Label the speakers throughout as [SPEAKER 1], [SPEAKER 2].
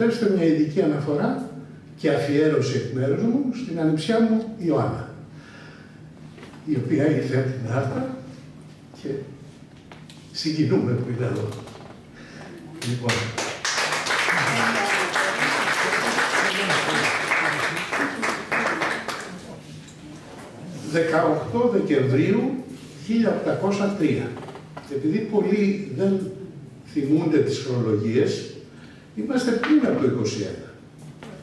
[SPEAKER 1] Θα μου επιτρέψετε μια ειδική αναφορά και αφιέρωση εκ μέρους μου στην ανιψιά μου Ιωάννα, η οποία ήρθε από την Άρτα και συγκινούμε που είναι εδώ. Λοιπόν, 18 Δεκεμβρίου 1803. Επειδή πολλοί δεν θυμούνται τις χρονολογίες, είμαστε πριν από το 21.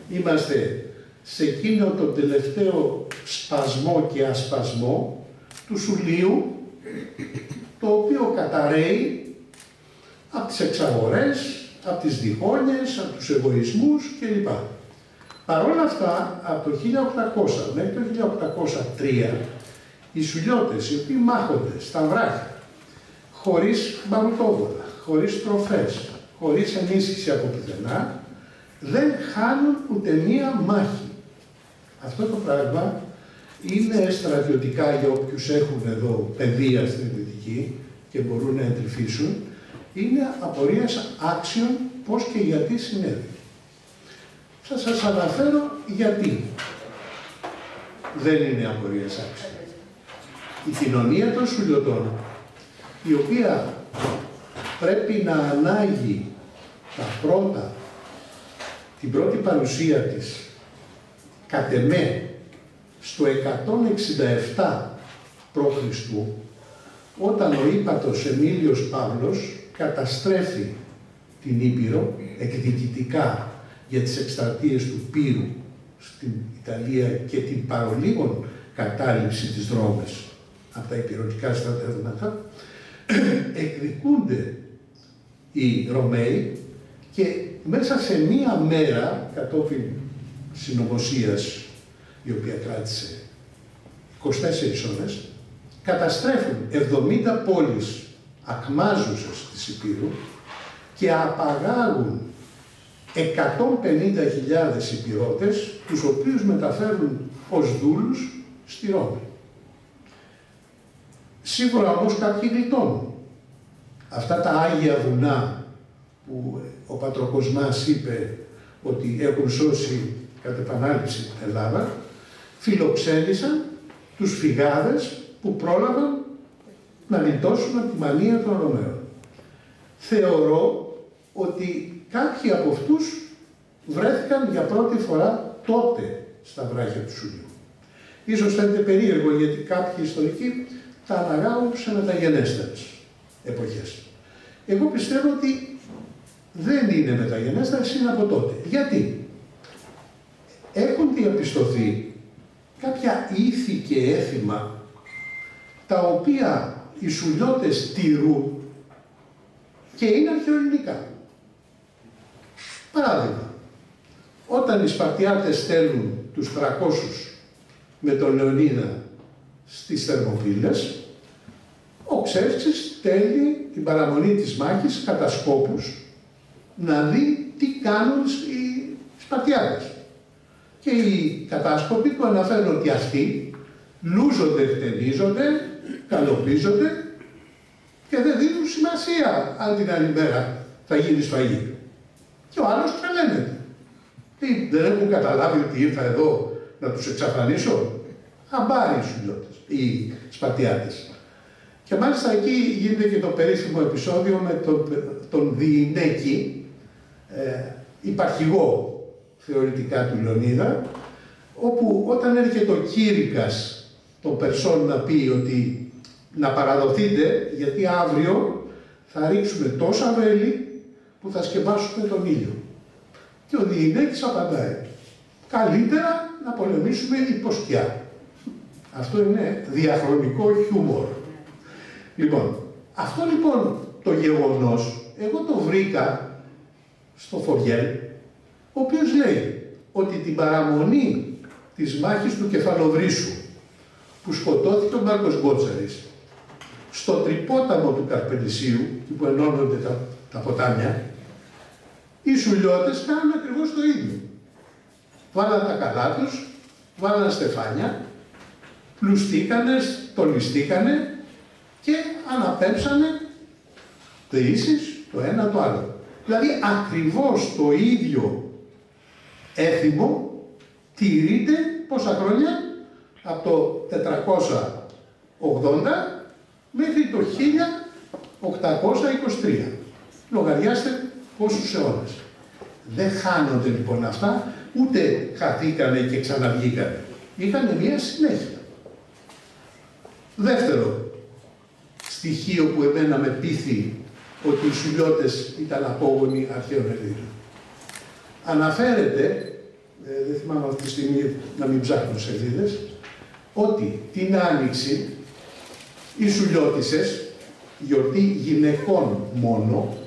[SPEAKER 1] Είμαστε σε εκείνο το τελευταίο σπασμό και ασπασμό του Σουλίου, το οποίο καταραίει από τις εξαγορές, από τις διχόνιες, από τους εγωισμούς κλπ. Παρ' όλα αυτά, από το 1800 μέχρι το 1803, οι σουλιώτες, οι οποίοι μάχονται στα βράχια, χωρίς μπαρουτόβολα, χωρίς τροφές, χωρίς ενίσχυση από πουθενά, δεν χάνουν ούτε μία μάχη. Αυτό το πράγμα είναι στρατιωτικά για όποιους έχουν εδώ παιδεία στην Δυτική και μπορούν να εντρυφήσουν, είναι απορίας άξιων πώς και γιατί συνέβη. Θα σας αναφέρω γιατί δεν είναι απορίας άξιο. Η κοινωνία των σουλιωτών, η οποία πρέπει να ανάγει τα πρώτα, την πρώτη παρουσία της, κατ' εμέ, στο 167 π.Χ. όταν ο ύπατος Εμίλιος Παύλος καταστρέφει την Ήπειρο εκδικητικά για τις εκστρατείες του Πύρου στην Ιταλία και την παρολίγων κατάληψη της Ρώμης από τα υπηρετικά στρατεύματα, εκδικούνται οι Ρωμαίοι και μέσα σε μία μέρα κατόπιν συνωμοσίας η οποία κράτησε 24 ώρες, καταστρέφουν 70 πόλεις ακμάζουσες της Υπήρου και απαγάγουν 150.000 υπηρώτες, τους οποίους μεταφέρουν ως δούλους στη Ρώμη. Σίγουρα όμως κάποιοι γλιτώνουν. Αυτά τα Άγια Βουνά που ο Πατροκοσμάς είπε ότι έχουν σώσει κατ' επανάληψη την Ελλάδα, φιλοξένησαν τους φυγάδες που πρόλαβαν να λιτώσουν από τη μανία των Ρωμαίων. Θεωρώ ότι κάποιοι από αυτούς βρέθηκαν για πρώτη φορά τότε στα βράχια του Σουλίου. Ίσως φαίνεται περίεργο γιατί κάποιοι ιστορικοί τα αναγάγουν σε μεταγενέστερες εποχές. Εγώ πιστεύω ότι δεν είναι μεταγενέστερες, είναι από τότε. Γιατί; Έχουν διαπιστωθεί κάποια ήθη και έθιμα τα οποία οι σουλιώτες τηρούν και είναι αρχαιοελληνικά. Παράδειγμα, όταν οι Σπαρτιάτες στέλνουν τους 300 με τον Λεωνίδα στις Θερμοπύλες, ο Ξέρξης στέλνει την παραμονή της μάχης κατά σκόπους να δει τι κάνουν οι Σπαρτιάτες. Και οι κατάσκοποι του αναφέρουν ότι αυτοί λούζονται, χτενίζονται, καλοπίζονται και δεν δίνουν σημασία αν την άλλη μέρα θα γίνει σφαγή. Και ο άλλος τρελαίνεται. Τι, δεν έχουν καταλάβει ότι ήρθα εδώ να τους εξαφανίσω; Αμπάρι οι οι Σπαρτιάτες. Και μάλιστα εκεί γίνεται και το περίφημο επεισόδιο με τον, τον Διηνέκη, ε, υπαρχηγό θεωρητικά του Λεωνίδα, όπου όταν έρχεται ο Κήρυκας των Περσών να πει ότι να παραδοθείτε γιατί αύριο θα ρίξουμε τόσα βέλη που θα σκεπάσουμε τον ήλιο. Και ο Διηνέκης απαντάει, καλύτερα να πολεμήσουμε υποσκιά. Αυτό είναι διαχρονικό χιούμορ. Λοιπόν, αυτό λοιπόν το γεγονός, εγώ το βρήκα στο Φογέλ, ο οποίος λέει ότι την παραμονή της μάχης του Κεφαλοβρίσου, που σκοτώθηκε ο Μάρκος Γκότσαρης, στο τρυπόταμο του Καρπελισίου, που ενώνονται τα, τα ποτάμια, Οι σουλιώτες κάνουν ακριβώς το ίδιο. Βάλαν τα καλά τους, βάλαν στεφάνια, πλουστήκανε, τολιστήκανε και αναπέμψανε θεήσεις το ένα το άλλο. Δηλαδή ακριβώς το ίδιο έθιμο τηρείται πόσα χρόνια; Από το 480 μέχρι το 1823. Λογαριάστε πόσους αιώνες. Δεν χάνονται λοιπόν αυτά, ούτε χαθήκανε και ξαναβγήκανε. Είχαν μία συνέχεια. Δεύτερο στοιχείο που εμένα με πείθει ότι οι Σουλιώτες ήταν απόγονοι αρχαίων Ελλήνων. Αναφέρεται, ε, δεν θυμάμαι αυτή τη στιγμή να μην ψάχνω σελίδες, ότι την Άνοιξη οι Σουλιώτισες, γιορτή γυναικών μόνο,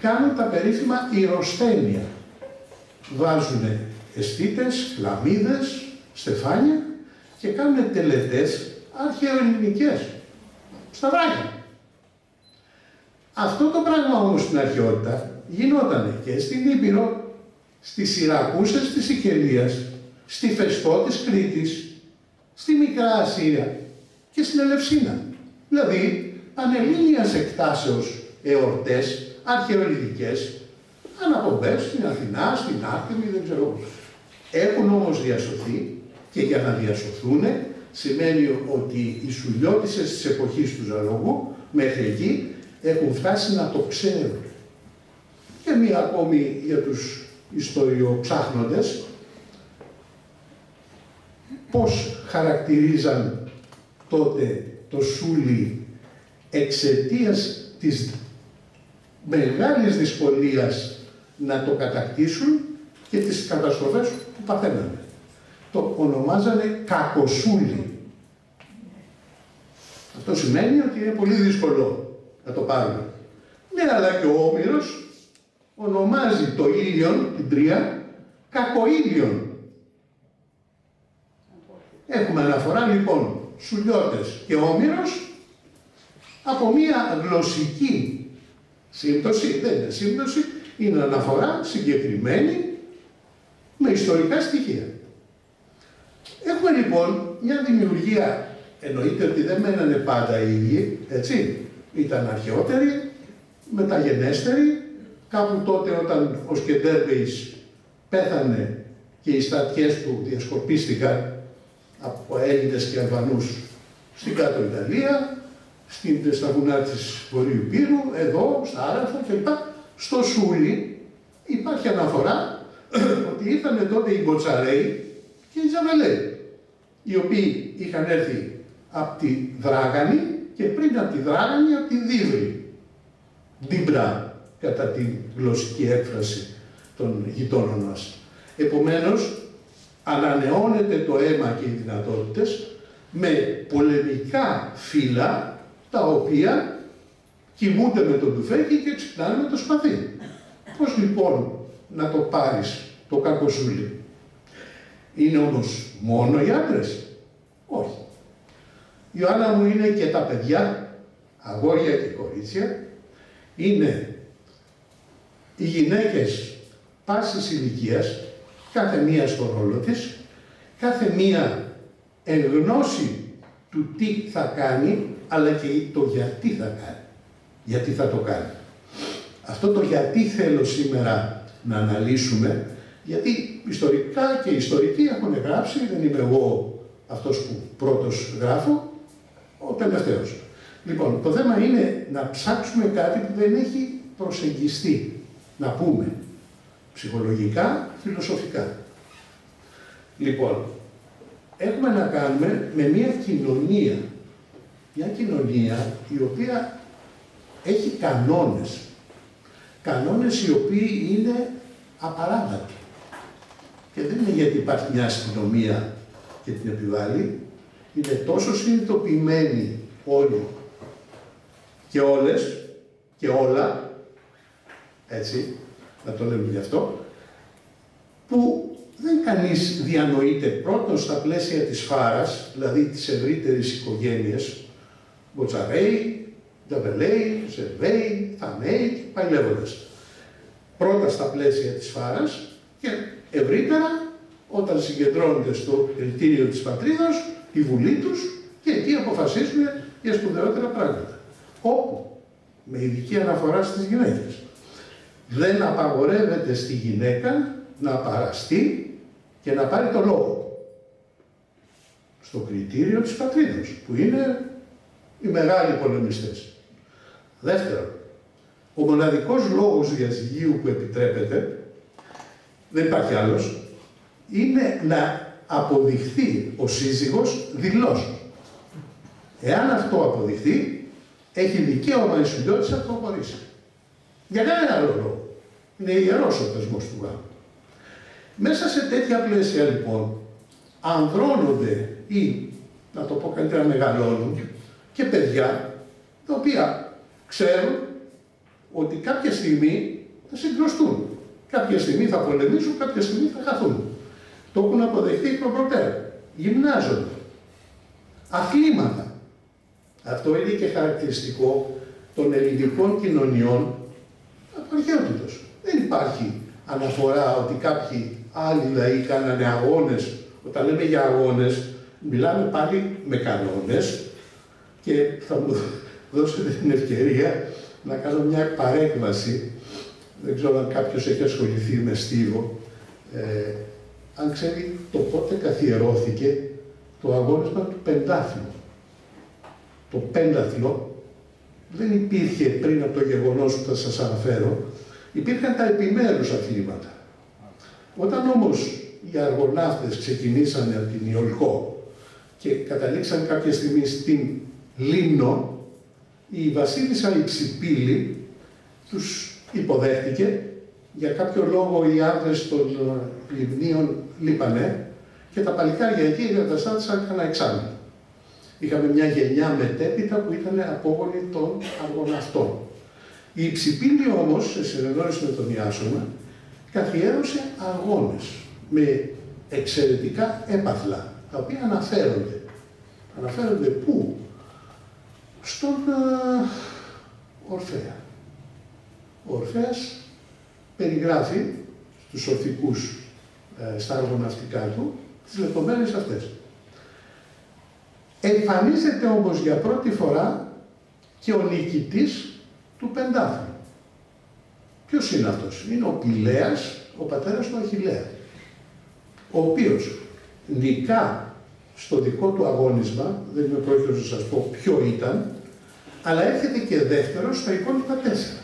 [SPEAKER 1] κάνουν τα περίφημα ηρωστένια. Βάζουν αισθήτες, λαμίδες, στεφάνια και κάνουν τελετές αρχαιοελληνικές, σταυράκια. Αυτό το πράγμα όμως στην αρχαιότητα γινόταν και στην Ήπειρο, στις Σιρακούσες της Σικελίας, στη Φεστό της Κρήτης, στη Μικρά Ασία και στην Ελευσίνα. Δηλαδή, πανελλήνιας εκτάσεως εορτές, αρχαιοελληνικές, αναπομπές στην Αθηνά, στην Άρτεμη, δεν ξέρω Έχουν όμως διασωθεί και για να διασωθούν σημαίνει ότι οι σουλιώτισες της εποχής του Ζαλόγου μέχρι εκεί έχουν φτάσει να το ξέρουν. Και μία ακόμη για τους ιστοριοψάχνοντες, πώς χαρακτηρίζαν τότε το Σούλι εξαιτίας της μεγάλης δυσκολίας να το κατακτήσουν και τις καταστροφές που παθαίνανε. Το ονομάζανε κακοσούλι. Αυτό σημαίνει ότι είναι πολύ δύσκολο να το πάρουμε. Ναι, αλλά και ο Όμηρος ονομάζει το ήλιον, την τρία, κακοήλιον. Έχουμε αναφορά λοιπόν Σουλιώτες και Όμηρος από μία γλωσσική σύμπτωση, δεν είναι σύμπτωση, είναι αναφορά συγκεκριμένη με ιστορικά στοιχεία. Έχουμε λοιπόν μια δημιουργία, εννοείται ότι δεν μένανε πάντα οι ίδιοι, έτσι, ήταν αρχαιότεροι, μεταγενέστεροι, κάπου τότε όταν ο Σκεντέρβεης πέθανε και οι στρατιές του διασκορπίστηκαν από Έλληνες και Αλβανούς στην κάτω Ιταλία, στην, στα βουνά της Βορείου Πύρου, εδώ, στα Άραφα κλπ. Στο Σούλι υπάρχει αναφορά ότι ήρθαν τότε οι Μποτσαρέοι και οι Τζαβελέοι, οι οποίοι είχαν έρθει από τη Δράγανη και πριν από τη Δράγανη από τη Δίβρη. Ντίμπρα, κατά τη γλωσσική έκφραση των γειτόνων μας. Επομένως, ανανεώνεται το αίμα και οι δυνατότητες με πολεμικά φύλλα τα οποία κοιμούνται με το τουφέκι και ξυπνάνε με το σπαθί. Πώς λοιπόν να το πάρεις το κακοσούλι. Είναι όμως μόνο οι άντρες. Όχι. Η Ιωάννα μου είναι και τα παιδιά, αγόρια και κορίτσια, είναι οι γυναίκες πάσης ηλικίας, κάθε μία στο ρόλο της, κάθε μία εν γνώση του τι θα κάνει, αλλά και το γιατί θα κάνει. Γιατί θα το κάνει. Αυτό το γιατί θέλω σήμερα να αναλύσουμε, γιατί ιστορικά και ιστορικοί έχουν γράψει, δεν είμαι εγώ αυτός που πρώτος γράφω, ο τελευταίος. Λοιπόν, το θέμα είναι να ψάξουμε κάτι που δεν έχει προσεγγιστεί, να πούμε, ψυχολογικά, φιλοσοφικά. Λοιπόν, έχουμε να κάνουμε με μια κοινωνία, μια κοινωνία η οποία έχει κανόνες, κανόνες οι οποίοι είναι απαράδεκτοι. Και δεν είναι γιατί υπάρχει μια αστυνομία και την επιβάλλει, είναι τόσο συνειδητοποιημένοι όλοι και όλες και όλα, έτσι, να το λέμε γι' αυτό, που δεν κανείς διανοείται πρώτον στα πλαίσια της φάρας, δηλαδή της ευρύτερης οικογένειας, Μποτσαρέοι, Νταβελέοι, Σερβέοι, Θανέοι και πάει λέγοντας. πρώτα στα πλαίσια της φάρας και ευρύτερα όταν συγκεντρώνονται στο κριτήριο της πατρίδας, η Βουλή τους και εκεί αποφασίζουν για σπουδαιότερα πράγματα. Όπου, με ειδική αναφορά στις γυναίκες, δεν απαγορεύεται στη γυναίκα να παραστεί και να πάρει το λόγο. Στο κριτήριο της πατρίδας, που είναι οι μεγάλοι πολεμιστές. Δεύτερον, ο μοναδικός λόγος διαζυγίου που επιτρέπεται, δεν υπάρχει άλλος, είναι να αποδειχθεί ο σύζυγος δηλώς. Εάν αυτό αποδειχθεί, έχει δικαίωμα η Σουλιώτης να προχωρήσει. Για κανένα άλλο λόγο. Είναι ιερός ο θεσμός του γάμου. Μέσα σε τέτοια πλαίσια λοιπόν, ανδρώνονται ή, να το πω καλύτερα, μεγαλώνουν και παιδιά, τα οποία ξέρουν ότι κάποια στιγμή θα συγκρουστούν. Κάποια στιγμή θα πολεμήσουν, κάποια στιγμή θα χαθούν. Το έχουν αποδεχτεί εκ των προτέρων. Γυμνάζονται. Αθλήματα. Αυτό είναι και χαρακτηριστικό των ελληνικών κοινωνιών από αρχαιότητος. Δεν υπάρχει αναφορά ότι κάποιοι άλλοι λαοί κάνανε αγώνες. Όταν λέμε για αγώνες, μιλάμε πάλι με κανόνες και θα μου δώσετε την ευκαιρία να κάνω μια παρέκβαση. Δεν ξέρω αν κάποιος έχει ασχοληθεί με στίβο. Ε, αν ξέρει το πότε καθιερώθηκε το αγώνισμα του πεντάθλου. Το πένταθλο δεν υπήρχε πριν από το γεγονός που θα σας αναφέρω, υπήρχαν τα επιμέρους αθλήματα. Όταν όμως οι αργοναύτες ξεκινήσανε από την Ιολκό και καταλήξαν κάποια στιγμή στην Λίμνο, η βασίλισσα Υψηπίλη τους υποδέχτηκε για κάποιο λόγο οι άντρες των ε, λιμνίων λείπανε και τα παλικάρια εκεί εγκαταστάθησαν κανένα εξάμεινο. Είχαμε μια γενιά μετέπειτα που ήταν απόγονοι των αργοναυτών. Η Υψηπίλη όμως, σε συνεννόηση με τον Ιάσονα, καθιέρωσε αγώνες με εξαιρετικά έπαθλα, τα οποία αναφέρονται. Αναφέρονται πού; Στον uh, Ορφέα. Ο Ορφέας περιγράφει στους ορθικούς ε, στα αργοναυτικά του τις λεπτομέρειες αυτές. Εμφανίζεται όμως για πρώτη φορά και ο νικητής του πεντάθλου. Ποιος είναι αυτός; Είναι ο Πηλέας, ο πατέρας του Αχιλέα, ο οποίος νικά στο δικό του αγώνισμα, δεν είμαι πρόκειτος να σας πω ποιο ήταν, αλλά έρχεται και δεύτερος στα υπόλοιπα τέσσερα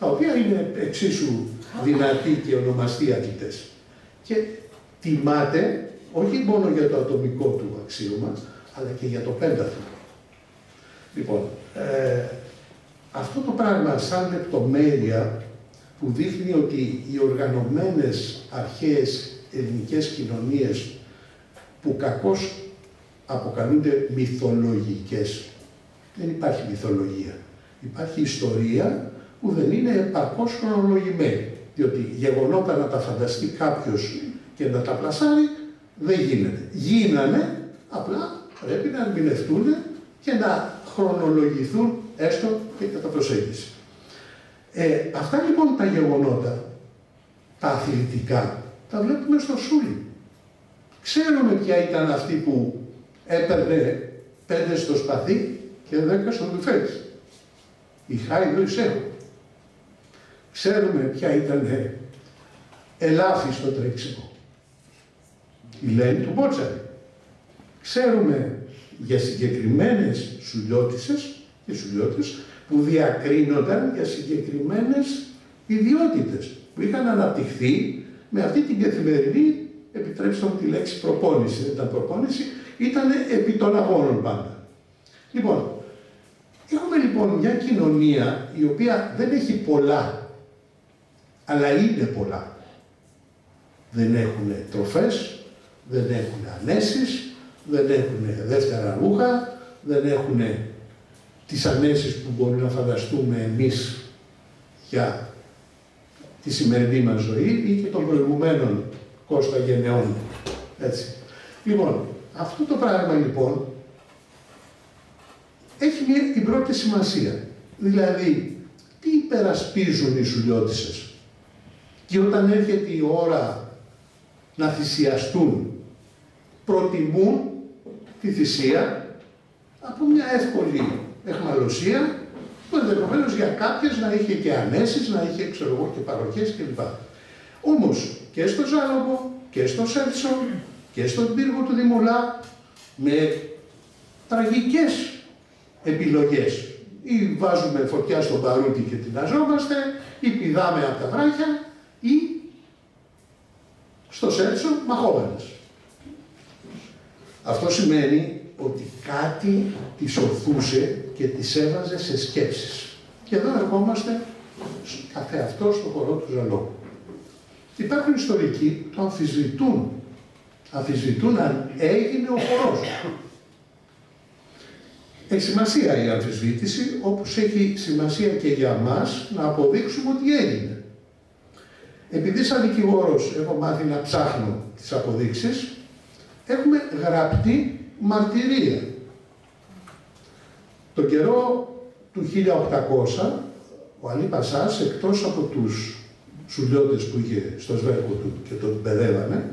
[SPEAKER 1] τα οποία είναι εξίσου δυνατοί και ονομαστοί αθλητές. Και τιμάται όχι μόνο για το ατομικό του αξίωμα, αλλά και για το πένταθλο. Λοιπόν, ε, αυτό το πράγμα σαν λεπτομέρεια που δείχνει ότι οι οργανωμένες αρχαίες ελληνικές κοινωνίες που κακώς αποκαλούνται μυθολογικές. Δεν υπάρχει μυθολογία. Υπάρχει ιστορία που δεν είναι επαρκώς χρονολογημένη. Διότι γεγονότα να τα φανταστεί κάποιος και να τα πλασάρει δεν γίνεται. Γίνανε, απλά πρέπει να ερμηνευτούν και να χρονολογηθούν έστω και κατά προσέγγιση. Ε, αυτά λοιπόν τα γεγονότα, τα αθλητικά, τα βλέπουμε στο Σούλι. Ξέρουμε ποια ήταν αυτή που έπαιρνε πέντε στο σπαθί και δέκα στο μπουφέτι. Η Χάιδο Ισέχου. Ξέρουμε ποια ήταν ελάφι στο τρέξιμο. Η Λένη του Μπότσαρη. Ξέρουμε για συγκεκριμένες σουλιώτισες και σουλιώτες που διακρίνονταν για συγκεκριμένες ιδιότητες που είχαν αναπτυχθεί με αυτή την καθημερινή, επιτρέψτε μου τη λέξη προπόνηση, δεν ήταν προπόνηση, ήταν επί των αγώνων πάντα. Λοιπόν, έχουμε λοιπόν μια κοινωνία η οποία δεν έχει πολλά αλλά είναι πολλά. Δεν έχουν τροφές, δεν έχουν ανέσεις, δεν έχουν δεύτερα ρούχα, δεν έχουν τις ανέσεις που μπορεί να φανταστούμε εμείς για τη σημερινή μας ζωή ή και των προηγουμένων κόστα γενεών. Έτσι. Λοιπόν, αυτό το πράγμα λοιπόν έχει μια, την πρώτη σημασία. Δηλαδή, τι υπερασπίζουν οι σουλιώτισες και όταν έρχεται η ώρα να θυσιαστούν, προτιμούν τη θυσία από μια εύκολη εχμαλωσία που ενδεχομένως για κάποιες να είχε και ανέσεις, να είχε ξέρω εγώ και παροχές κλπ. Όμως και στο Ζάλογο και στο Σέλσο και στον πύργο του Δημολά με τραγικές επιλογές. Ή βάζουμε φωτιά στον παρούτι και την αζόμαστε, ή πηδάμε από τα βράχια, ή στο Σέλσο μαχόμενες. Αυτό σημαίνει ότι κάτι τις ορθούσε και τις έβαζε σε σκέψεις. Και εδώ ερχόμαστε αυτό στο χώρο του Ζαλόγου. Υπάρχουν ιστορικοί που το αμφισβητούν. Αμφισβητούν αν έγινε ο χορός. Έχει σημασία η αμφισβήτηση, όπως έχει σημασία και για μας να αποδείξουμε ότι έγινε. Επειδή σαν δικηγόρος έχω μάθει να ψάχνω τις αποδείξεις, έχουμε γραπτή μαρτυρία. Το καιρό του 1800, ο Αλή Πασάς, εκτός από τους σουλιώτες που είχε στο σβέρκο του και τον παιδεύανε,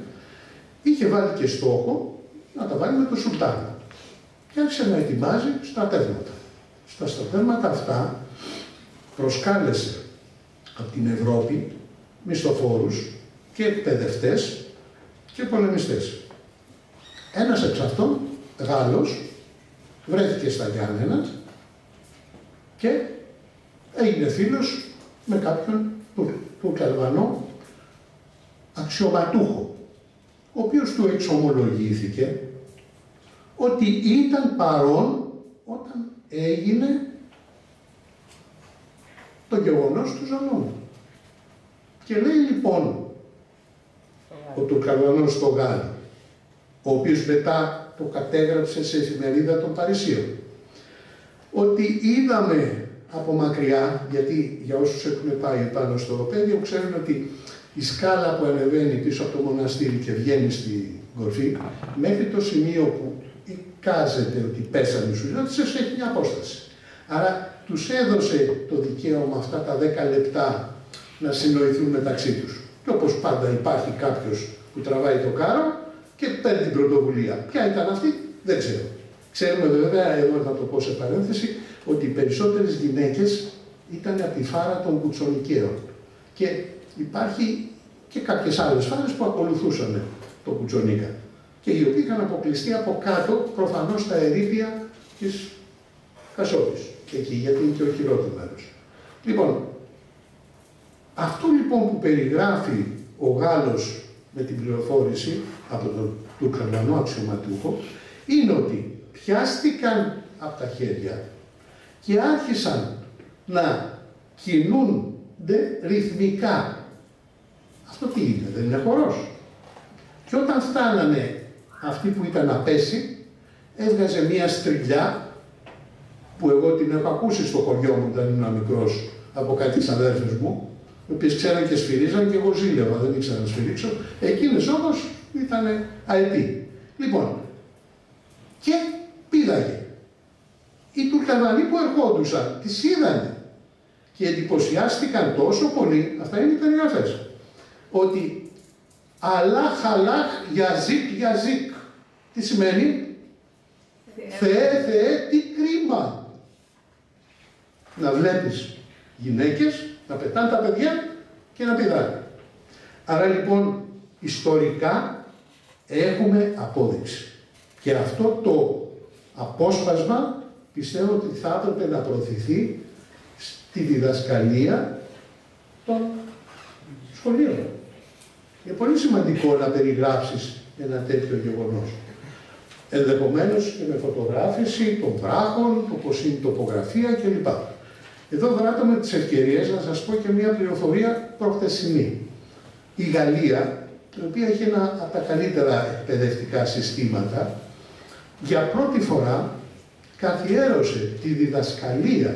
[SPEAKER 1] είχε βάλει και στόχο να τα βάλει με το Σουλτάνο. Και άρχισε να ετοιμάζει στρατεύματα. Στα στρατεύματα αυτά προσκάλεσε από την Ευρώπη μισθοφόρους και εκπαιδευτές και πολεμιστές. Ένας εξ αυτών, Γάλλος, βρέθηκε στα Γιάννενα και έγινε φίλος με κάποιον του, του Καλβανό αξιωματούχο, ο οποίος του εξομολογήθηκε ότι ήταν παρόν όταν έγινε το γεγονός του Ζανών. Και λέει λοιπόν ο Τουρκαλβανός στο Γάλλο, ο οποίος μετά το κατέγραψε σε εφημερίδα των Παρισίων, ότι είδαμε από μακριά, γιατί για όσους έχουν πάει πάνω στο πέδιο ξέρουν ότι η σκάλα που ανεβαίνει πίσω από το μοναστήρι και βγαίνει στη κορφή, μέχρι το σημείο που εικάζεται ότι πέσανε οι σουλιώτες, έχει μια απόσταση. Άρα τους έδωσε το δικαίωμα αυτά τα 10 λεπτά να συνοηθούν μεταξύ τους. Και όπως πάντα υπάρχει κάποιος που τραβάει το κάρο και παίρνει την πρωτοβουλία. Ποια ήταν αυτή, δεν ξέρω. Ξέρουμε βέβαια, εδώ θα το πω σε παρένθεση, ότι οι περισσότερες γυναίκες ήταν από τη φάρα των κουτσονικαίων. Και υπάρχει και κάποιες άλλες φάρες που ακολουθούσαν το κουτσονίκα. Και οι οποίοι είχαν αποκλειστεί από κάτω, προφανώς στα ερήπια της Κασόπης. Εκεί, γιατί είναι και ο χειρότερος μέρος. Λοιπόν, αυτό λοιπόν που περιγράφει ο Γάλλος με την πληροφόρηση από τον Τουρκανανό αξιωματούχο είναι ότι πιάστηκαν από τα χέρια και άρχισαν να κινούνται ρυθμικά. Αυτό τι είναι, δεν είναι χορός. Και όταν φτάνανε αυτοί που ήταν απέσει, έβγαζε μία στριλιά που εγώ την έχω ακούσει στο χωριό μου όταν ήμουν μικρός από κάτι αδέρφες μου, οι οποίες ξέραν και σφυρίζαν και εγώ ζήλευα, δεν ήξερα να σφυρίξω. Εκείνες όμως ήταν αετοί. Λοιπόν, και πήδαγε οι Τουρκαναλοί που ερχόντουσαν, τις είδανε και εντυπωσιάστηκαν τόσο πολύ, αυτά είναι οι περιγραφές, ότι Αλάχ, Αλάχ, Γιαζίκ, Γιαζίκ. Τι σημαίνει; Θεέ, Θεέ, τι κρίμα. Να βλέπεις γυναίκες να πετάνε τα παιδιά και να πηδάνε. Άρα λοιπόν ιστορικά έχουμε απόδειξη. Και αυτό το απόσπασμα πιστεύω ότι θα έπρεπε να προωθηθεί στη διδασκαλία των σχολείων. Είναι πολύ σημαντικό να περιγράψεις ένα τέτοιο γεγονός. Ενδεχομένως και με φωτογράφηση των βράχων, το πώς είναι η τοπογραφία κλπ. Εδώ δράτω με τις ευκαιρίες να σας πω και μια πληροφορία προχθεσινή. Η Γαλλία, η οποία έχει ένα από τα καλύτερα εκπαιδευτικά συστήματα, για πρώτη φορά καθιέρωσε τη διδασκαλία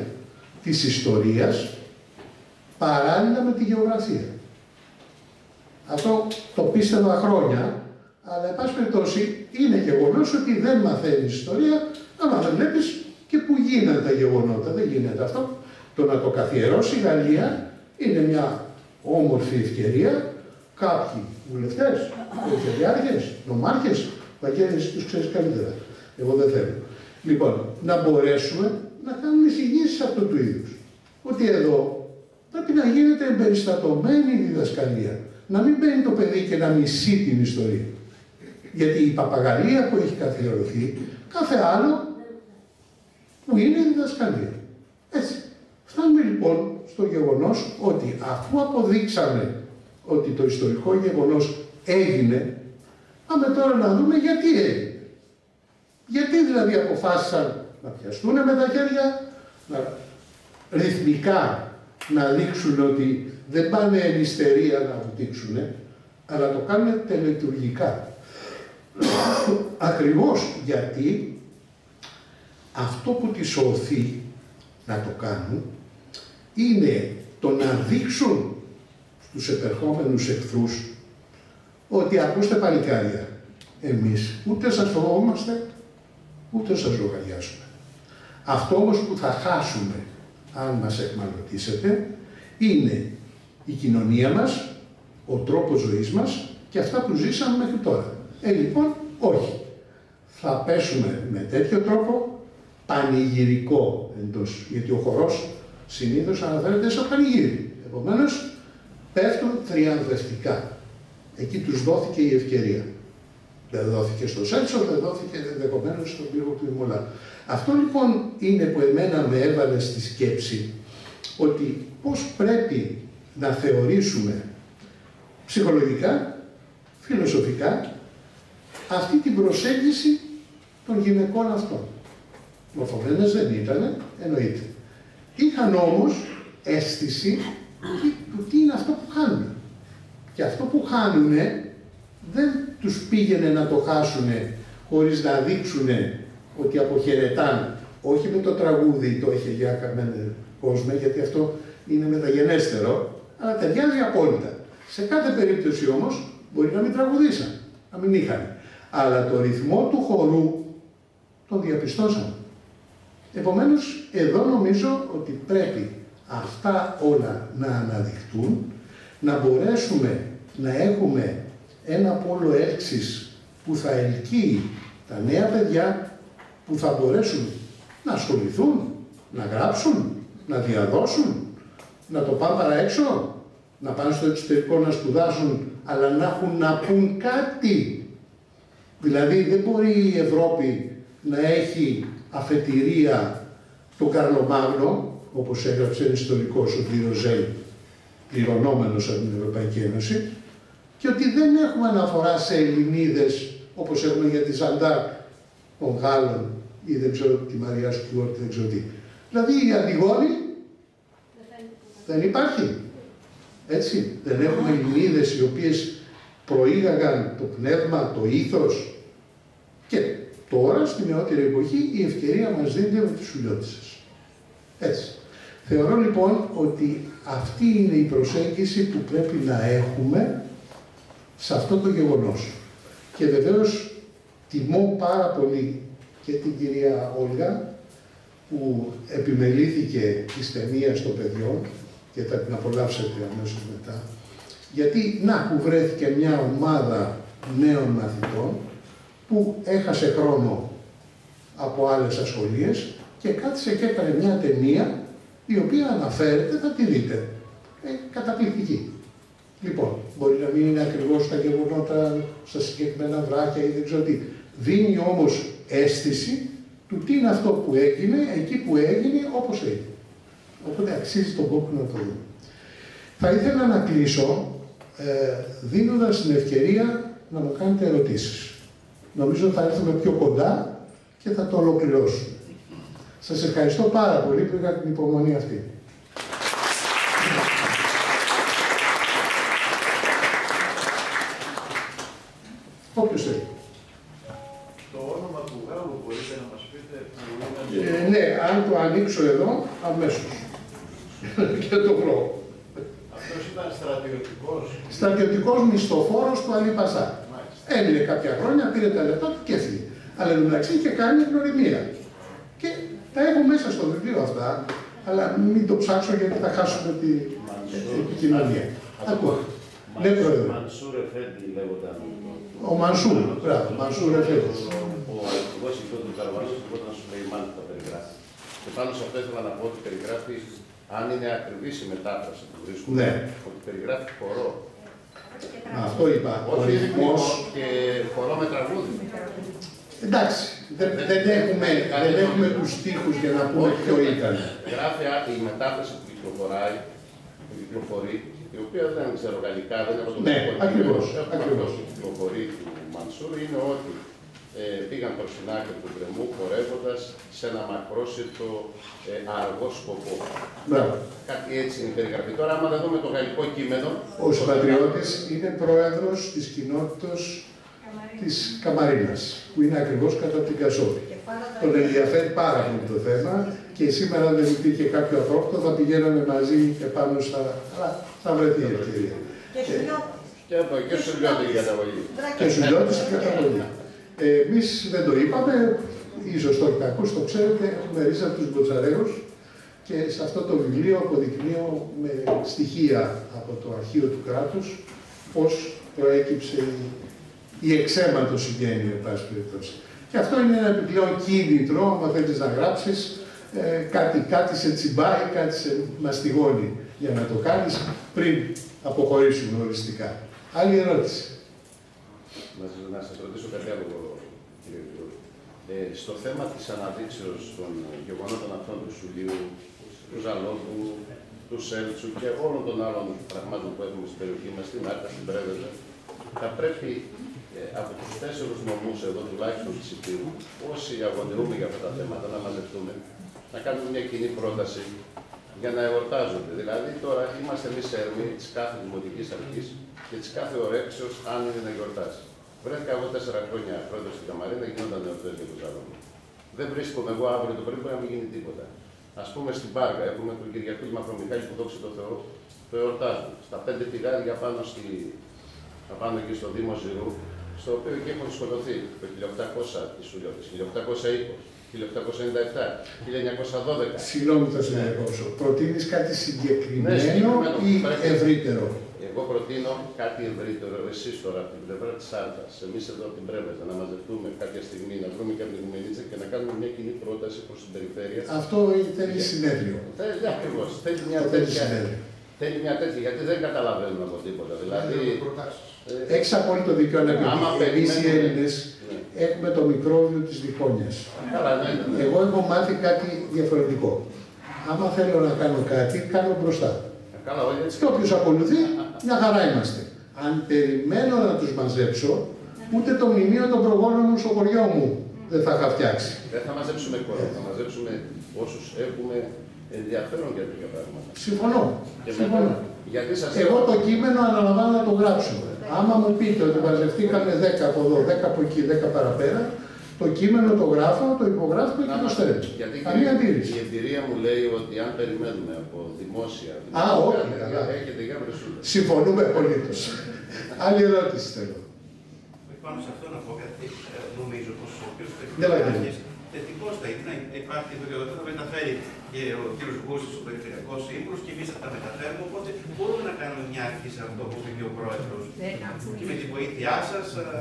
[SPEAKER 1] της ιστορίας παράλληλα με τη γεωγραφία. Αυτό το πίστευα χρόνια, αλλά εν πάση περιπτώσει είναι γεγονός ότι δεν μαθαίνεις ιστορία άμα δεν βλέπεις και που γίνανε τα γεγονότα. Δεν γίνεται αυτό. Το να το καθιερώσει η Γαλλία είναι μια όμορφη ευκαιρία κάποιοι βουλευτές, περιφερειάρχες, νομάρχες, Βαγγέλης τους ξέρεις καλύτερα. Εγώ δεν θέλω. Λοιπόν, να μπορέσουμε να κάνουμε εισηγήσεις αυτού του είδους. Ότι εδώ πρέπει να γίνεται εμπεριστατωμένη διδασκαλία. Να μην μπαίνει το παιδί και να μισεί την ιστορία. Γιατί η παπαγαλία που έχει καθιερωθεί, κάθε άλλο που είναι διδασκαλία. Έτσι. Φτάνουμε λοιπόν στο γεγονός ότι αφού αποδείξαμε ότι το ιστορικό γεγονός έγινε, πάμε τώρα να δούμε γιατί έγινε. Γιατί δηλαδή αποφάσισαν να πιαστούν με τα χέρια, να ρυθμικά να δείξουν ότι δεν πάνε εν να δείξουν, αλλά το κάνουν τελετουργικά. Ακριβώς γιατί αυτό που της σωθεί να το κάνουν είναι το να δείξουν στους επερχόμενους εχθρούς ότι ακούστε παλικάρια, εμείς ούτε σας φοβόμαστε, ούτε σας λογαριάζουμε. Αυτό όμως που θα χάσουμε αν μας εκμαλωτήσετε είναι η κοινωνία μας, ο τρόπος ζωής μας και αυτά που ζήσαμε μέχρι τώρα. Ε, λοιπόν, όχι. Θα πέσουμε με τέτοιο τρόπο πανηγυρικό εντός, γιατί ο χορός συνήθως αναφέρεται στο πανηγύρι. Επομένως, πέφτουν θριαμβευτικά. Εκεί τους δόθηκε η ευκαιρία. Δεν δόθηκε στο Σέλσο, δεν δόθηκε ενδεχομένως στον πύργο του Ιμολά. Αυτό λοιπόν είναι που εμένα με έβαλε στη σκέψη ότι πώς πρέπει να θεωρήσουμε ψυχολογικά, φιλοσοφικά, αυτή την προσέγγιση των γυναικών αυτών. Μορφωμένες δεν ήταν, εννοείται. Είχαν όμως αίσθηση του τι είναι αυτό που χάνουν. Και αυτό που χάνουν δεν τους πήγαινε να το χάσουν χωρίς να δείξουν ότι αποχαιρετάν, όχι με το τραγούδι το είχε για καμένε κόσμο, γιατί αυτό είναι μεταγενέστερο, αλλά ταιριάζει απόλυτα. Σε κάθε περίπτωση όμως μπορεί να μην τραγουδήσαν, να μην είχαν. Αλλά το ρυθμό του χορού τον διαπιστώσαμε. Επομένως, εδώ νομίζω ότι πρέπει αυτά όλα να αναδειχτούν, να μπορέσουμε να έχουμε ένα πόλο έλξης που θα ελκύει τα νέα παιδιά που θα μπορέσουν να ασχοληθούν, να γράψουν, να διαδώσουν, να το πάνε παρά έξω, να πάνε στο εξωτερικό να σπουδάσουν, αλλά να έχουν να πούν κάτι. Δηλαδή δεν μπορεί η Ευρώπη να έχει αφετηρία τον Καρλομάγνο, όπως έγραψε ο ιστορικός ο κ. Ζέλ, πληρωνόμενος από την Ευρωπαϊκή Ένωση, και ότι δεν έχουμε αναφορά σε Ελληνίδες όπως έχουμε για τη Ζαντάρ των Γάλλων ή δεν ξέρω τη Μαριά Στιουόρτ, δεν ξέρω τι. Δηλαδή η Αντιγόνη δεν υπάρχει. Έτσι, δεν έχουμε Ελληνίδες οι οποίες προήγαγαν το πνεύμα, το ήθος και τώρα στη νεότερη εποχή η ευκαιρία μας δίνεται με τις Σουλιώτισσες. Έτσι. Θεωρώ λοιπόν ότι αυτή είναι η προσέγγιση που πρέπει να έχουμε σε αυτό το γεγονός. Και βεβαίως τιμώ πάρα πολύ και την κυρία Όλγα που επιμελήθηκε της ταινίας των παιδιών και θα την απολαύσετε αμέσως μετά. Γιατί να που βρέθηκε μια ομάδα νέων μαθητών που έχασε χρόνο από άλλες ασχολίες και κάθισε και έκανε μια ταινία η οποία αναφέρεται, θα τη δείτε, ε, καταπληκτική. Λοιπόν, μπορεί να μην είναι ακριβώς τα γεγονότα στα συγκεκριμένα βράχια ή δεν ξέρω τι. Δίνει όμως αίσθηση του τι είναι αυτό που έγινε, εκεί που έγινε, όπως έγινε. Οπότε αξίζει τον κόπο να το δούμε. Θα ήθελα να κλείσω ε, δίνοντας την ευκαιρία να μου κάνετε ερωτήσεις. Νομίζω θα έρθουμε πιο κοντά και θα το ολοκληρώσουμε. Σας ευχαριστώ πάρα πολύ που είχατε την υπομονή αυτή. Όποιος θέλει.
[SPEAKER 2] Το όνομα του Γάλλου μπορείτε να μας πείτε
[SPEAKER 1] ε, Ναι, αν το ανοίξω εδώ, αμέσως. και το βρω.
[SPEAKER 2] Αυτός ήταν στρατιωτικός.
[SPEAKER 1] Στρατιωτικός μισθοφόρος του Αλή Πασά. Έμεινε κάποια χρόνια, πήρε τα λεπτά του και έφυγε. Αλλά μεταξύ είχε κάνει γνωριμία. Και τα έχω μέσα στο βιβλίο αυτά, αλλά μην το ψάξω γιατί θα χάσουμε την επικοινωνία. Ακούω. Ναι, πρόεδρε.
[SPEAKER 3] Μανσούρ Εφέντη λέγονταν.
[SPEAKER 1] Ο Μανσούρ, μπράβο, Μανσούρ Εφέντη.
[SPEAKER 3] Ο αρχηγό ηθό του Καρβανού λεγόταν Σουλεϊμάν που τα περιγράφει. Και πάνω σε αυτό ήθελα να πω ότι περιγράφεις, αν είναι ακριβής η μετάφραση που βρίσκουμε,
[SPEAKER 1] Ναι.
[SPEAKER 3] ότι περιγράφει χορό.
[SPEAKER 1] Αυτό είπα. Ο
[SPEAKER 3] Όχι
[SPEAKER 1] ρυθμός.
[SPEAKER 3] και χορό με τραγούδι.
[SPEAKER 1] Εντάξει, δεν, δεν έχουμε, δεν έχουμε τους στίχους για να πούμε ποιο ήταν.
[SPEAKER 3] Γράφει α- η μετάφραση που κυκλοφοράει, που κυκλοφορεί, η οποία δεν ξέρω γαλλικά, δεν έχω το
[SPEAKER 1] Ναι,
[SPEAKER 3] γαλλικό
[SPEAKER 1] ακριβώς,
[SPEAKER 3] κείμενο, έχω
[SPEAKER 1] ακριβώς.
[SPEAKER 3] αυτό που κυκλοφορεί του Μανσούρ είναι ότι ε, πήγαν προς την άκρη του γκρεμού χορεύοντας σε ένα μακρόσυρτο ε, αργό σκοπό.
[SPEAKER 1] Μπράβο.
[SPEAKER 3] Κάτι έτσι είναι η περιγραφή. Τώρα, άμα δεν δούμε το γαλλικό κείμενο.
[SPEAKER 1] Ο συμπατριώτης είναι πρόεδρος της κοινότητας της Καμαρίνας, που είναι ακριβώς κατά την Κασόρη. Τον ενδιαφέρει πάρα πολύ το θέμα και σήμερα αν δεν υπήρχε κάποιο απρόπτο θα πηγαίναμε μαζί επάνω στα... Αλλά θα βρεθεί η ευκαιρία.
[SPEAKER 4] Και σου λέω,
[SPEAKER 3] Και από εκεί σου λέω την καταγωγή.
[SPEAKER 1] Και σου λέω τη καταγωγή. Ε, Εμείς δεν το είπαμε, ίσως το έχετε ακούσει, το ξέρετε, έχουμε ρίσει από τους Μποτσαρέους και σε αυτό το βιβλίο αποδεικνύω με στοιχεία από το αρχείο του κράτους πώς προέκυψε η, η εξαίματο συγγένεια, εν πάση περιπτώσει. Και αυτό είναι ένα επιπλέον κίνητρο, άμα θέλεις να γράψεις, ε, κάτι, κάτι σε τσιμπάει, κάτι σε μαστιγώνει για να το κάνεις πριν αποχωρήσουμε οριστικά. Άλλη ερώτηση.
[SPEAKER 3] Να σας, να σας ρωτήσω κάτι άλλο, κύριε Γρηγόρη. Ε, στο θέμα της αναδείξεως των γεγονότων αυτών του Σουλίου, του Ζαλόκου, του Σέλτσου και όλων των άλλων πραγμάτων που έχουμε στην περιοχή μας, στην Άρτα, στην Πρέβεζα, θα πρέπει ε, από τους τέσσερους νομούς εδώ, τουλάχιστον της Υπήρου, όσοι αγωνιούμε για αυτά τα θέματα, να μαζευτούμε, να κάνουμε μια κοινή πρόταση για να εορτάζονται. Δηλαδή, τώρα είμαστε εμείς έρμοι της κάθε δημοτικής αρχής και της κάθε ορέξεω αν είναι να γιορτάσει. Βρέθηκα εγώ τέσσερα χρόνια πρόεδρος στην Καμαρίνα, γινόταν εορτέ για τον Ζαλόνο. Δεν βρίσκομαι εγώ αύριο το πρωί, μπορεί να μην γίνει τίποτα. Α πούμε στην Πάργα έχουμε τον Κυριακό Μαυρομιχάλη που δόξε τω Θεώ, το εορτάζουν. Στα πέντε πηγάδια πάνω, στη, πάνω εκεί στο Δήμο Ζηρού, στο οποίο και έχουν σκοτωθεί το 1800 τη Σουλιώτη, 1820, 1897, 1912.
[SPEAKER 1] Συγγνώμη θα σε διακόψω. Προτείνεις κάτι συγκεκριμένο
[SPEAKER 3] συγκεκριμένο.
[SPEAKER 1] ή
[SPEAKER 3] Πρέπει-
[SPEAKER 1] ευρύτερο;
[SPEAKER 3] Εγώ προτείνω κάτι ευρύτερο. Εσείς τώρα από την πλευρά της Άρτα, εμείς εδώ από την Πρέβεζα, να μαζευτούμε κάποια στιγμή, να βρούμε κάποια Ιγουμενίτσα και να κάνουμε μια κοινή πρόταση προς την περιφέρεια.
[SPEAKER 1] Αυτό θέλει συνέδριο.
[SPEAKER 3] Θέλει ακριβώς. Θέλει μια
[SPEAKER 1] Αυτό θέλει
[SPEAKER 3] τέτοια.
[SPEAKER 1] συνέδριο.
[SPEAKER 3] Θέλει μια τέτοια, γιατί δεν καταλαβαίνουμε από τίποτα. Δηλαδή. ε,
[SPEAKER 1] Έχεις απόλυτο δικαίωμα να
[SPEAKER 3] Άμα
[SPEAKER 1] πει. Εμείς οι
[SPEAKER 3] περιμένουμε-
[SPEAKER 1] Έλληνες
[SPEAKER 3] ναι.
[SPEAKER 1] έχουμε το μικρόβιο της διχόνοιας.
[SPEAKER 3] Καλά, ναι, ναι, ναι.
[SPEAKER 1] Εγώ έχω μάθει κάτι διαφορετικό. Άμα θέλω να κάνω κάτι, κάνω μπροστά.
[SPEAKER 3] Ε, Καλά, όχι έτσι.
[SPEAKER 1] Και όποιος ακολουθεί, μια χαρά είμαστε. Αν περιμένω να τους μαζέψω, ούτε το μνημείο των προγόνων μου στο χωριό μου δεν θα είχα φτιάξει.
[SPEAKER 3] Δεν θα μαζέψουμε κόσμο, θα μαζέψουμε όσους έχουμε ενδιαφέρον για τέτοια πράγματα.
[SPEAKER 1] Συμφωνώ.
[SPEAKER 3] Και
[SPEAKER 1] Συμφωνώ.
[SPEAKER 3] μετά, γιατί σας
[SPEAKER 1] Εγώ το κείμενο αναλαμβάνω να το γράψω. Άμα μου πείτε ότι μαζευτήκαμε 10 από εδώ, 10 από εκεί, 10 παραπέρα, το κείμενο το γράφω, το υπογράφω και το στέλνω.
[SPEAKER 3] Γιατί
[SPEAKER 1] Καμία
[SPEAKER 3] η
[SPEAKER 1] αντίρρηση.
[SPEAKER 3] εμπειρία μου λέει ότι αν περιμένουμε από δημόσια.
[SPEAKER 1] Α, όχι,
[SPEAKER 3] δημόσια
[SPEAKER 1] καλά.
[SPEAKER 3] Έχετε για βρεσούλα.
[SPEAKER 1] Συμφωνούμε απολύτως. Άλλη ερώτηση θέλω.
[SPEAKER 5] Πάνω σε αυτό να πω κάτι, ε, νομίζω πως ο κ.
[SPEAKER 1] Ναι, Βαγγέλη.
[SPEAKER 5] Τεχνικός θετικός θα είναι να υπάρχει το γεγονός θα μεταφέρει και ο κ. Γκούσης, ο Περιφερειακός Σύμβουλος και εμείς θα τα μεταφέρουμε, οπότε μπορούμε να κάνουμε μια αρχή σε αυτό που είπε και ο Πρόεδρος. Και με τη βοήθειά σας ε, να...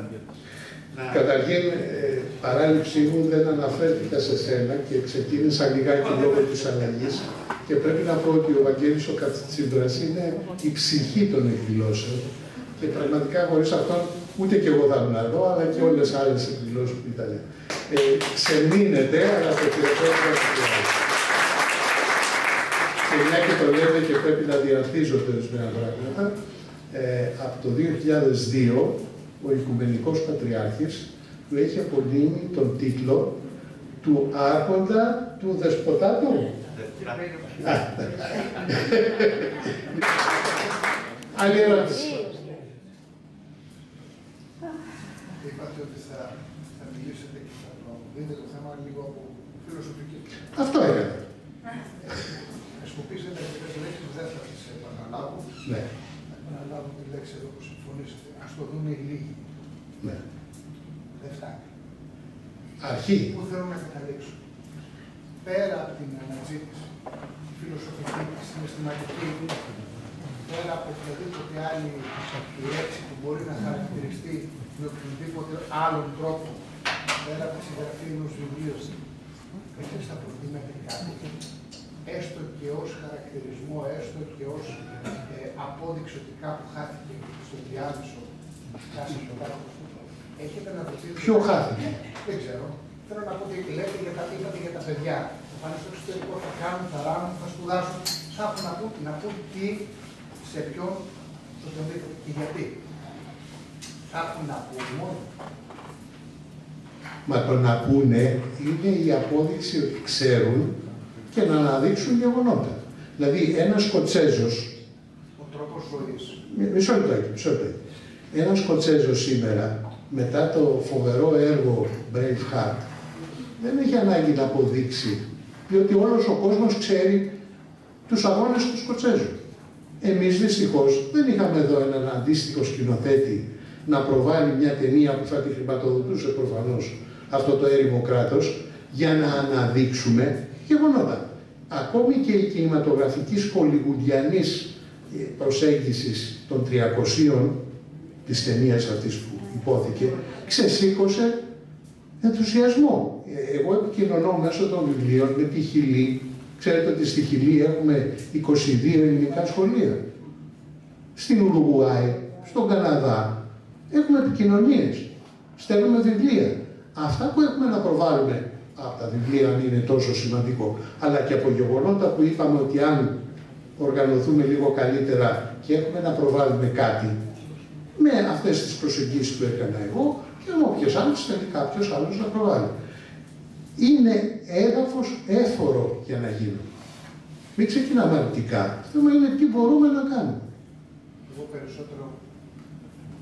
[SPEAKER 1] Καταρχήν, ε, παράληψή μου δεν αναφέρθηκα σε σένα και ξεκίνησα λιγάκι λόγω της αλλαγής. Και πρέπει να πω ότι ο Βαγγέλης ο Κατσίμπρας είναι η ψυχή των εκδηλώσεων. Και πραγματικά χωρίς αυτόν ούτε και εγώ θα ήμουν εδώ, αλλά και όλες τι άλλες εκδηλώσεις που ήταν. Ε, ξεμείνεται, αλλά το χειρότερο δεν θα Και μια και το λέμε και πρέπει να διαρθίζονται ορισμένα πράγματα, ε, από το 2002 ο Οικουμενικός Πατριάρχης του έχει απολύμει τον τίτλο του Άρχοντα του Δεσποτάτου. Άλλη ερώτηση.
[SPEAKER 6] Είπατε ότι θα, θα μιλήσετε και θα το δείτε το θέμα λίγο από φιλοσοφική.
[SPEAKER 1] Αυτό έκανα.
[SPEAKER 6] Χρησιμοποιήσετε μερικές λέξεις, δεν θα τις επαναλάβω.
[SPEAKER 1] Ναι,
[SPEAKER 6] Θα επαναλάβω τη λέξη εδώ που συμφωνήσετε. Ας το δούμε οι λίγοι.
[SPEAKER 1] ναι.
[SPEAKER 6] Δεν φτάνει.
[SPEAKER 1] Αρχή.
[SPEAKER 6] Πού θέλω να καταλήξω. Πέρα από την αναζήτηση, τη φιλοσοφική, τη συναισθηματική, πέρα από οποιαδήποτε άλλη λέξη που μπορεί να χαρακτηριστεί με οποιοδήποτε άλλον τρόπο, πέρα από τη συγγραφή ενός βιβλίου, εσείς θα προτείνατε κάτι, έστω και ως χαρακτηρισμό, έστω και ως ε, απόδειξη ότι κάπου χάθηκε στο διάμεσο, χάσατε κάτι. Έχετε να προτείνετε...
[SPEAKER 1] Ποιο χάθηκε;
[SPEAKER 6] Δεν ξέρω. Θέλω να πω ότι λέτε για τα, είπατε για τα παιδιά. Θα πάνε στο εξωτερικό, θα κάνουν, θα ράνουν, θα σπουδάσουν. Θα έχουν να πούν, να πούν τι, σε ποιον, στον οτιδήποτε και γιατί. Θα έχουν να πούν μόνο.
[SPEAKER 1] Μα το να πούνε είναι η απόδειξη ότι ξέρουν και να αναδείξουν γεγονότα. Δηλαδή ένας Σκοτσέζος,
[SPEAKER 6] Ο τρόπος ζωής.
[SPEAKER 1] μισό λεπτάκι, μισό λεπτάκι. Ένας Σκοτσέζος σήμερα, μετά το φοβερό έργο Braveheart, δεν έχει ανάγκη να αποδείξει, διότι όλος ο κόσμος ξέρει τους αγώνες του Σκοτσέζου. Εμείς δυστυχώς δεν είχαμε εδώ έναν αντίστοιχο σκηνοθέτη να προβάλλει μια ταινία που θα τη χρηματοδοτούσε προφανώς αυτό το έρημο κράτος για να αναδείξουμε γεγονότα. Ακόμη και η κινηματογραφικής σχολιγουντιανής ε, προσέγγισης των 300 της ταινίας αυτής που υπόθηκε, ξεσήκωσε ενθουσιασμό. Ε, Εγώ επικοινωνώ μέσω των βιβλίων με τη Χιλή. Ξέρετε ότι στη Χιλή έχουμε 22 ελληνικά σχολεία. Στην Ουρουγουάη, στον Καναδά, έχουμε επικοινωνίες. Στέλνουμε βιβλία. Αυτά που έχουμε να προβάλλουμε από τα βιβλία, αν είναι τόσο σημαντικό, αλλά και από γεγονότα που είπαμε ότι αν οργανωθούμε λίγο καλύτερα και έχουμε να προβάλλουμε κάτι, με αυτές τις προσεγγίσεις που έκανα εγώ και με όποιες άλλες θέλει κάποιος άλλος να προβάλλει. Είναι έδαφος έφορο για να γίνουν. Μην ξεκινάμε αρνητικά. Το θέμα είναι τι μπορούμε να κάνουμε.
[SPEAKER 6] Εγώ περισσότερο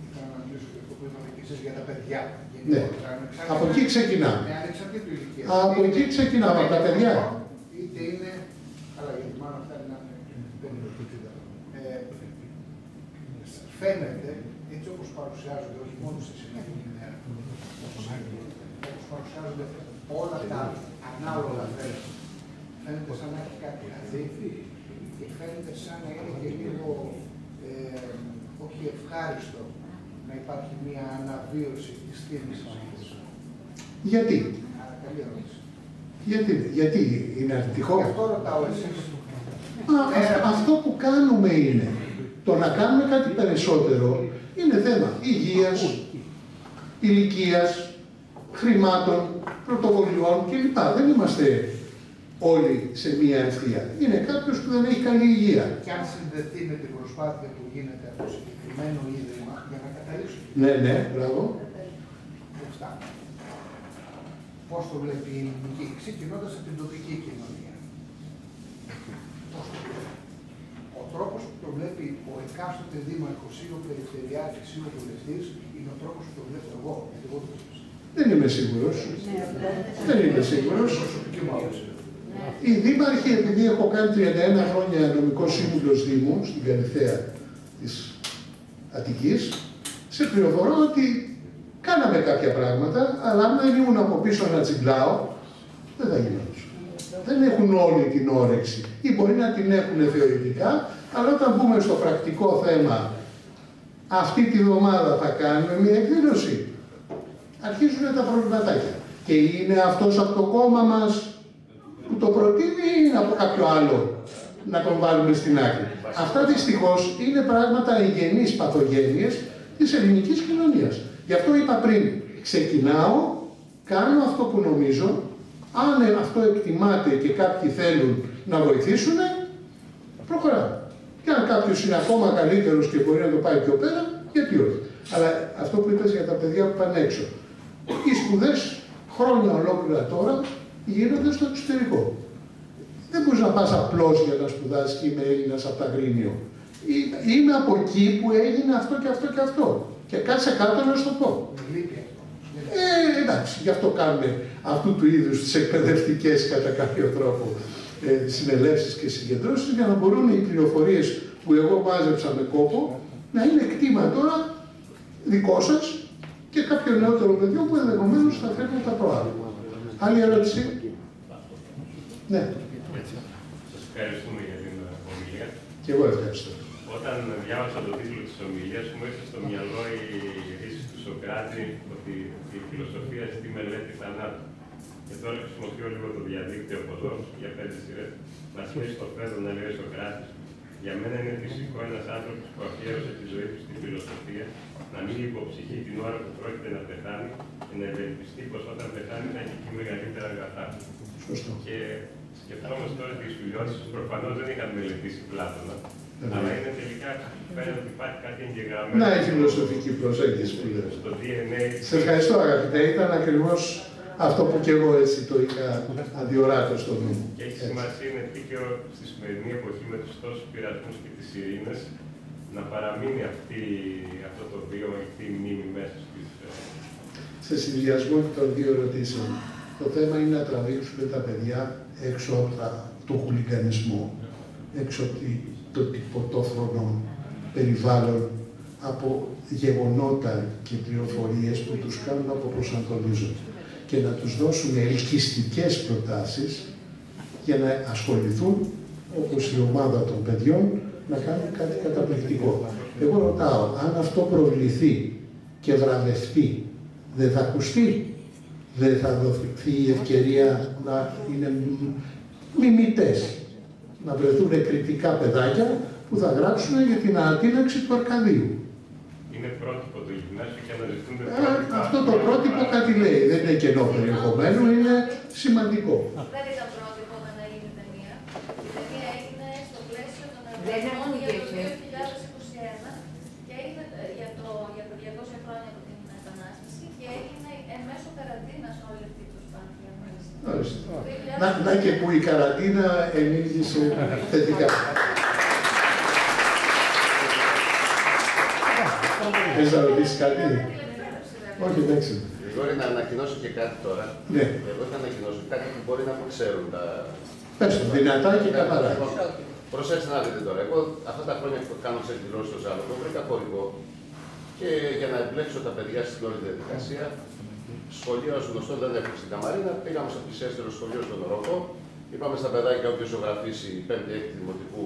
[SPEAKER 6] ήθελα να μιλήσω για αυτό που είπατε και εσείς για τα παιδιά.
[SPEAKER 1] Ναι.
[SPEAKER 6] Γενικότερα, ανεξάρτητα-
[SPEAKER 1] Από εκεί ξεκινάμε.
[SPEAKER 6] Με ανεξαρτήτου ηλικίας.
[SPEAKER 1] Από εκεί ξεκινάμε, από τα παιδιά.
[SPEAKER 6] Είτε είναι. Αλλά γιατί μάλλον αυτά να είναι 50. Ε, φαίνεται, έτσι όπως παρουσιάζονται, όχι μόνο στη σημερινή ημέρα, όπως παρουσιάζονται όλα τα ανάλογα θέματα, φαίνεται σαν να έχει κάτι χαθεί και φαίνεται σαν να είναι και λίγο ε, όχι ευχάριστο να υπάρχει μια αναβίωση της θύμησης.
[SPEAKER 1] Γιατί;
[SPEAKER 6] Άρα, καλή ερώτηση.
[SPEAKER 1] Γιατί, γιατί είναι αρνητικό;
[SPEAKER 6] Γι' αυτό ρωτάω εσείς.
[SPEAKER 1] Α, αυ- αυτό που κάνουμε είναι το να κάνουμε κάτι περισσότερο είναι θέμα υγείας, ηλικίας, χρημάτων, πρωτοβολιών κλπ. Δεν είμαστε όλοι σε μία ευθεία. Είναι κάποιος που δεν έχει καλή υγεία.
[SPEAKER 6] Και αν συνδεθεί με την προσπάθεια που γίνεται από το συγκεκριμένο ίδρυμα για να καταλήξουν
[SPEAKER 1] Ναι, ναι, μπράβο.
[SPEAKER 6] αυτά. Πώς το βλέπει η ελληνική, ξεκινώντας από την τοπική κοινωνία. Πώς το βλέπει. Ο τρόπος που το βλέπει ο εκάστοτε δήμαρχος ή ο περιφερειάρχης ή ο βουλευτής είναι ο τρόπος που το βλέπω εγώ. Γιατί εγώ το ψήφισα.
[SPEAKER 1] Δεν είμαι σίγουρος. Δεν είμαι σίγουρος.
[SPEAKER 6] Προσωπική μου άποψη.
[SPEAKER 1] Οι δήμαρχοι, επειδή έχω κάνει 31 χρόνια νομικός σύμβουλος Δήμου στην Καλυθέα της Αττικής, σε πληροφορώ ότι κάναμε κάποια πράγματα, αλλά αν δεν ήμουν από πίσω να τσιγκλάω, δεν θα γινόταν. Δεν έχουν όλη την όρεξη. Ή μπορεί να την έχουν θεωρητικά, αλλά όταν μπούμε στο πρακτικό θέμα, αυτή τη βδομάδα θα κάνουμε μια εκδήλωση. Αρχίζουν τα προβληματάκια. Και είναι αυτός από το κόμμα μας που το προτείνει ή είναι από κάποιο άλλο να τον βάλουμε στην άκρη. Αυτά δυστυχώς είναι πράγματα εγγενείς παθογένειες της ελληνικής κοινωνίας. Γι' αυτό είπα πριν, ξεκινάω, κάνω αυτό που νομίζω, αν αυτό εκτιμάται και κάποιοι θέλουν να βοηθήσουν, προχωράω. Και αν κάποιος είναι ακόμα καλύτερος και μπορεί να το πάει πιο πέρα, γιατί όχι. Αλλά αυτό που είπες για τα παιδιά που πάνε έξω. Οι σπουδές χρόνια ολόκληρα τώρα γίνονται στο εξωτερικό. Δεν μπορείς να πας απλώς για να σπουδάσεις και είμαι Έλληνας από τα Αγρίνιο. Εί- Είμαι από εκεί που έγινε αυτό και αυτό και αυτό. Και κάτσε κάτω να σου το πω.
[SPEAKER 6] Με λείπει αυτό.
[SPEAKER 1] Ε, εντάξει, γι' αυτό κάνουμε αυτού του είδους τις εκπαιδευτικές κατά κάποιο τρόπο ε, συνελεύσεις και συγκεντρώσεις για να μπορούν οι πληροφορίες που εγώ μάζεψα με κόπο να είναι κτήμα τώρα δικό σας και κάποιο νεότερο παιδιό που ενδεχομένως θα θέλει να τα προάλλει. Άλλη ερώτηση; Ναι,
[SPEAKER 4] Σας ευχαριστούμε για την ομιλία.
[SPEAKER 1] και εγώ ευχαριστώ.
[SPEAKER 4] Όταν διάβασα τον τίτλο της ομιλίας μου, ήρθε στο μυαλό η ρίση του Σοκράτη ότι η φιλοσοφία στη μελέτη θανάτου. Και τώρα χρησιμοποιώ λίγο το διαδίκτυο από εδώ για πέντε σειρές. Μα σχέση στο πέδο να λέει ο Σοκράτης. Για μένα είναι φυσικό ένας άνθρωπος που αφιέρωσε τη ζωή του στη φιλοσοφία να μην υποψυχεί την ώρα που πρόκειται να πεθάνει και να ευελπιστεί πως όταν πεθάνει θα έχει εκεί μεγαλύτερα αγαθά.
[SPEAKER 1] Σωστό.
[SPEAKER 4] Και σκεφτόμαστε τώρα τις φιλιώσεις, προφανώς δεν είχαν μελετήσει Πλάτωνα. Αλλά είναι τελικά φαίνεται ότι υπάρχει κάτι εγγεγραμμένο.
[SPEAKER 1] Να η φιλοσοφική προσέγγιση που λέω.
[SPEAKER 4] Στο DNA.
[SPEAKER 1] Σε ευχαριστώ αγαπητέ, ήταν ακριβώς αυτό που και εγώ έτσι το είχα αντιοράτω στο νου. μου.
[SPEAKER 4] Και έχει
[SPEAKER 1] Έτσι.
[SPEAKER 4] σημασία, είναι δίκαιο στη σημερινή εποχή με τους τόσους πειρασμούς και τις ειρήνες να παραμείνει αυτή, αυτό το βίωμα, αυτή η μνήμη μέσα στις.
[SPEAKER 1] Σε συνδυασμό των δύο ερωτήσεων. Το θέμα είναι να τραβήξουμε τα παιδιά έξω από τα- το χουλικανισμό, έξω από τη- το τυποτόφρονο περιβάλλον, από γεγονότα και πληροφορίες που τους κάνουν να αποπροσανατολίζουν και να τους δώσουμε ελκυστικές προτάσεις για να ασχοληθούν, όπως η ομάδα των παιδιών, να κάνουν κάτι καταπληκτικό. Εγώ ρωτάω, αν αυτό προβληθεί και βραβευτεί, δεν θα ακουστεί, δεν θα δοθεί η ευκαιρία να είναι μ- μιμητές, να βρεθούν κριτικά παιδάκια που θα γράψουν για την ανατείναξη του Αρκαδίου.
[SPEAKER 4] Είναι πρότυπο το γυμνάσιο και αναζητούνται
[SPEAKER 1] Ε,
[SPEAKER 4] πρότυπα.
[SPEAKER 1] αυτό το πρότυπο κάτι λέει, δεν είναι κενό περιεχομένου, είναι σημαντικό.
[SPEAKER 7] Δεν ήταν πρότυπο όταν έγινε η ταινία. Η ταινία έγινε στο πλαίσιο των
[SPEAKER 8] Δεν
[SPEAKER 7] εορτασμών για το
[SPEAKER 8] ακούγεται.
[SPEAKER 7] 2021 και έγινε ε, για το, για το 200 χρόνια από την Επανάσταση και έγινε εν μέσω καραντίνας όλη αυτή η προσπάθεια. μάλιστα.
[SPEAKER 1] Ορίστε.
[SPEAKER 7] Το 2021
[SPEAKER 1] Να, να και που η καραντίνα ενήργησε θετικά. Θες να ρωτήσεις κάτι; Όχι, εντάξει.
[SPEAKER 3] Γρηγόρη, να ανακοινώσω και κάτι τώρα.
[SPEAKER 1] Ναι.
[SPEAKER 3] Εγώ θα ανακοινώσω κάτι που μπορεί να μην ξέρουν τα.
[SPEAKER 1] Πες το, δυνατά και καθαρά.
[SPEAKER 3] Λοιπόν, Προσέξτε να δείτε τώρα. Εγώ αυτά τα χρόνια που κάνω σε εκδηλώσεις στο Ζάλογο βρήκα χορηγό και για να εμπλέξω τα παιδιά στην όλη διαδικασία, σχολείο ω γνωστό δεν έχω στην Καμαρίνα, πήγαμε στο πλησιέστερο σχολείο στον Ρόκο. Είπαμε στα παιδάκια όποιος ζωγραφίσει 5η-6η δημοτικού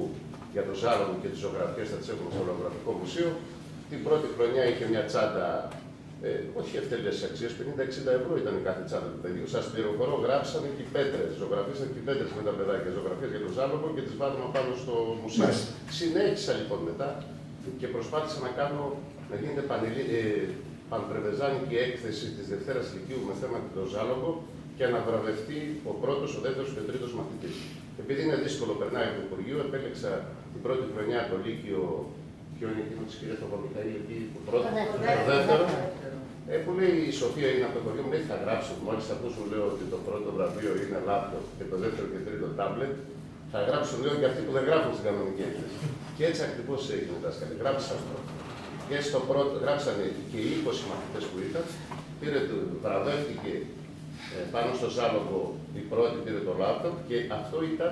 [SPEAKER 3] για το Ζάλογο και τις ζωγραφιές θα τις έχουμε στο Λογογραφικό Μουσείο. Την πρώτη χρονιά είχε μια τσάντα, ε, όχι ευτελές αξίες, 50-60 ευρώ ήταν η κάθε τσάντα του παιδιού. Σας πληροφορώ, γράψανε και πέτρες, ζωγραφίσαν και πέτρες με τα παιδάκια, ζωγραφίες για το Ζάλογο και τις βάλαμε πάνω στο μουσείο.
[SPEAKER 1] Μάλιστα.
[SPEAKER 3] Συνέχισα λοιπόν μετά και προσπάθησα να κάνω, να γίνεται πανελί, ε, πανπρεβεζάνικη έκθεση της Δευτέρας Λυκείου με θέμα το Ζάλογο και να βραβευτεί ο πρώτος, ο δεύτερος και ο τρίτος μαθητής. Επειδή είναι δύσκολο, περνάει από το Υπουργείο, επέλεξα την πρώτη χρονιά το Λύκειο. Ποιο είναι εκείνο της κυρίας Παπαμιχαήλ, εκεί το πρώτο, το δεύτερο. Ε, που λέει η Σοφία είναι από το χωριό μου, λέει θα γράψω. Μόλις ακούσουν λέω ότι το πρώτο βραβείο είναι λάπτοπ και το δεύτερο και τρίτο τάμπλετ, θα γράψουν λέω και αυτοί που δεν γράφουν στην κανονική έκθεση. Και έτσι ακριβώς έγινε δάσκαλε. Γράψα αυτό. Και στο πρώτο, γράψανε και οι 20 μαθητέ που ήταν, πήρε το, βραβεύτηκε ε, πάνω στο ζάλογο η πρώτη πήρε το λάπτοπ και αυτό ήταν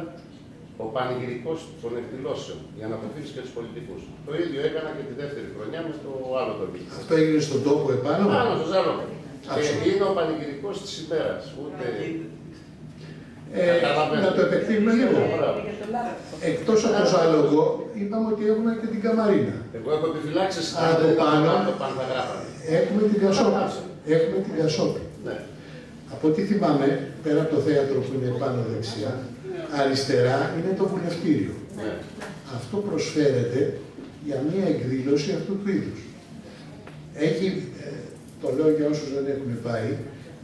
[SPEAKER 3] ο πανηγυρικός των εκδηλώσεων για να αποφύγει και τους πολιτικούς. Το ίδιο έκανα και τη δεύτερη χρονιά με το άλλο το βίντεο.
[SPEAKER 1] Αυτό έγινε στον τόπο επάνω;
[SPEAKER 3] Πάνω στο ζάλογο. Και
[SPEAKER 1] Άξιο.
[SPEAKER 3] είναι ο πανηγυρικός της ημέρας. Ούτε...
[SPEAKER 1] Ε, να το επεκτείνουμε λίγο. Εκτός από το ζάλογο, είπαμε ότι έχουμε και την καμαρίνα.
[SPEAKER 3] Εγώ έχω επιφυλάξεις
[SPEAKER 1] Α,
[SPEAKER 3] αν
[SPEAKER 1] το
[SPEAKER 3] δεν ήταν
[SPEAKER 1] πάνω.
[SPEAKER 3] το πάνω θα γράφανε.
[SPEAKER 1] Έχουμε την Κασόπη. Έχουμε την Κασόπη.
[SPEAKER 3] Ναι.
[SPEAKER 1] Από ό,τι θυμάμαι, πέρα από το θέατρο που είναι πάνω δεξιά, αριστερά είναι το βουλευτήριο.
[SPEAKER 3] ναι.
[SPEAKER 1] Αυτό προσφέρεται για μία εκδήλωση αυτού του είδους. Έχει, ε, το λέω για όσους δεν έχουν πάει,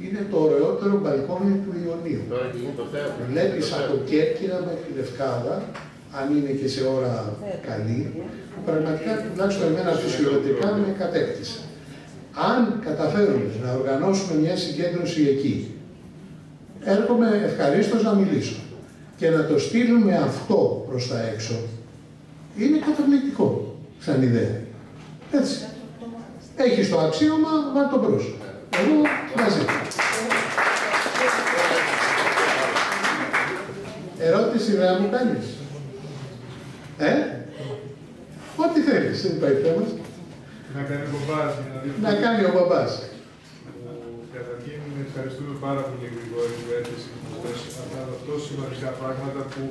[SPEAKER 1] είναι το ωραιότερο μπαλκόνι του Ιωνίου.
[SPEAKER 3] Τώρα έχει γίνει το θέατρο.
[SPEAKER 1] Βλέπεις
[SPEAKER 3] Το
[SPEAKER 1] από
[SPEAKER 3] θέατρο.
[SPEAKER 1] Κέρκυρα μέχρι Λευκάδα, αν είναι και σε ώρα καλή, που πραγματικά τουλάχιστον εμένα φυσιολογικά με κατέκτησε. Αν καταφέρουμε να οργανώσουμε μια συγκέντρωση εκεί, έρχομαι ευχαρίστως να μιλήσω και να το στείλουμε αυτό προς τα έξω, είναι καταπληκτικό σαν ιδέα. Έτσι. Έχεις το αξίωμα, βάλ το μπρος. Εγώ μαζί. Ερώτηση δεν μου κάνεις. Ε; Ό,τι θέλεις, δεν υπάρχει θέμα.
[SPEAKER 9] Να κάνει ο μπαμπάς για να δει.
[SPEAKER 1] Να κάνει ο μπαμπάς.
[SPEAKER 9] Καταρχήν, ευχαριστούμε πάρα πολύ Γρηγόρη που έθεσε αυτά τα τόσο σημαντικά πράγματα που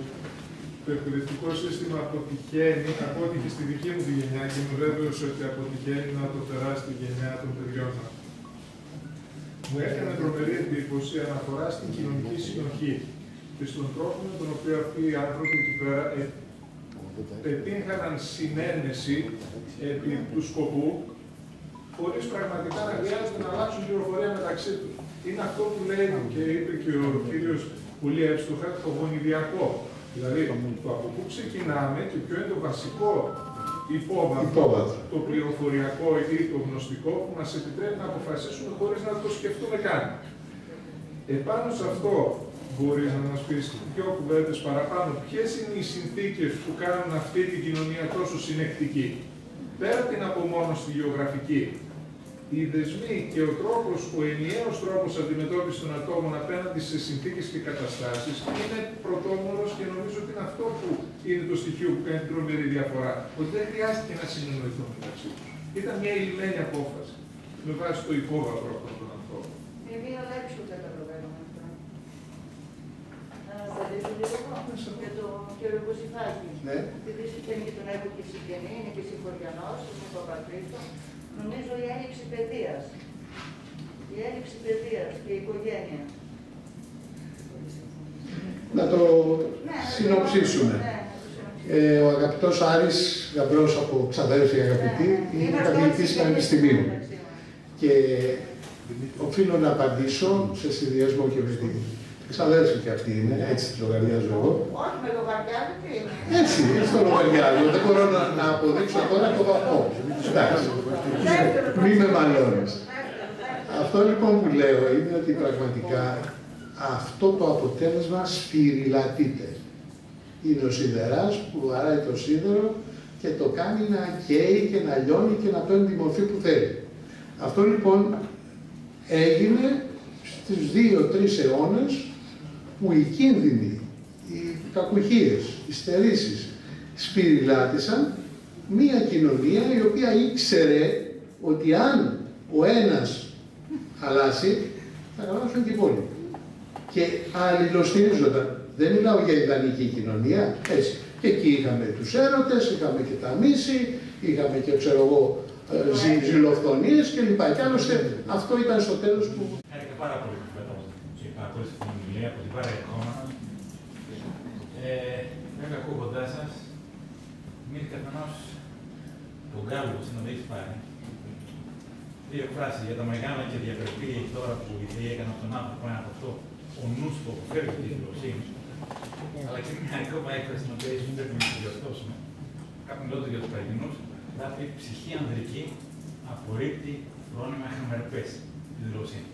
[SPEAKER 9] το εκπαιδευτικό σύστημα αποτυχαίνει, από ό,τι και στη δική μου τη γενιά και είμαι βέβαιος ότι αποτυχαίνει να το περάσει στη γενιά των παιδιών μας. Μου έκανε τρομερή εντύπωση αναφορά στην κοινωνική συνοχή και στον τρόπο με τον οποίο αυτοί οι άνθρωποι εκεί πέρα ε, πετύχαναν συνένεση επί του σκοπού, χωρίς πραγματικά να χρειάζεται να αλλάξουν πληροφορία μεταξύ τους. Είναι αυτό που λέει και είπε και ο κύριος πολύ εύστοχα, το γονιδιακό. Δηλαδή, το από πού ξεκινάμε και ποιο είναι το βασικό υπόβαθρο, το πληροφοριακό ή το γνωστικό που μας επιτρέπει να αποφασίσουμε χωρίς να το σκεφτούμε καν. Επάνω σε αυτό μπορείς να μας πεις πιο κουβέντες παραπάνω, ποιες είναι οι συνθήκες που κάνουν αυτή την κοινωνία τόσο συνεκτική. Πέρα την απομόνωση γεωγραφική, οι δεσμοί και ο τρόπος, ο ενιαίος τρόπος αντιμετώπισης των ατόμων απέναντι σε συνθήκες και καταστάσεις είναι πρωτόμορος και νομίζω ότι είναι αυτό που είναι το στοιχείο που κάνει τρομερή διαφορά. Ότι δεν χρειάστηκε να συνεννοηθούν μεταξύ τους. Ήταν μια ηλυμένη απόφαση με βάση το υπόβαθρο αυτών των ανθρώπων.
[SPEAKER 8] Είναι μία λέξη που δεν καταλαβαίνω αυτό. Να ανασταλίσω λίγο για τον κύριο Κωσιφάκη.
[SPEAKER 1] Ναι.
[SPEAKER 8] Επειδή και τον έχω και συγγενή, είναι και συγχωριανός, είναι το πατρίτο νομίζω η έλλειψη παιδείας. Η έλλειψη παιδείας και η οικογένεια.
[SPEAKER 1] Να το ναι, συνοψίσουμε. Ναι, ε, ο αγαπητός Άρης Γαμπρός από ξαδέρφη αγαπητή ναι, είναι καθηγητής πανεπιστημίου. Και οφείλω να απαντήσω σε συνδυασμό και με την ξαδέρφη και αυτή είναι, έτσι τη λογαριάζω εγώ.
[SPEAKER 8] Όχι, με λογαριάζω και είναι.
[SPEAKER 1] Έτσι, έτσι το λογαριάζω. Δεν μπορώ να, να αποδείξω τώρα το βαθμό. Εντάξει. Μη με μαλώνεις. Αυτό λοιπόν που λέω είναι ότι πραγματικά αυτό το αποτέλεσμα σφυριλατείται. Είναι ο σιδεράς που βαράει το σίδερο και το κάνει να καίει και να λιώνει και να παίρνει τη μορφή που θέλει. Αυτό λοιπόν έγινε στις δύο-τρεις αιώνες που οι κίνδυνοι, οι κακουχίες, οι στερήσεις σφυριλάτησαν μία κοινωνία η οποία ήξερε ότι αν ο ένας χαλάσει, θα χαλάσουν και οι υπόλοιποι. Και αλληλοστηρίζονταν. Δεν μιλάω για ιδανική κοινωνία, έτσι. Και εκεί είχαμε τους έρωτες, είχαμε και τα μίση, είχαμε και ξέρω εγώ ε, ζηλοφθονίες και λοιπά. Και άλλωστε αυτό ήταν στο τέλος που...
[SPEAKER 10] Χάρηκα πάρα πολύ που και παρακολούθησα την ομιλία από την παραεκόμενα. Ε, βέβαια ακούγοντά σας, μείνει καθενό τον Γκάλο που συνοδεύει πάρει. Δύο εκφράσεις για τα μεγάλα και διακριτή τώρα που η Θεή έκανε από τον άνθρωπο είναι από αυτό ο νους που αποφέρει τη δικαιοσύνη. Αλλά και μια ακόμα έκφραση την οποία ίσως πρέπει να διορθώσουμε. Κάποιον λόγο για τους Παγινού, θα πει ψυχή ανδρική απορρίπτει φρόνημα χαμερπές τη δικαιοσύνη.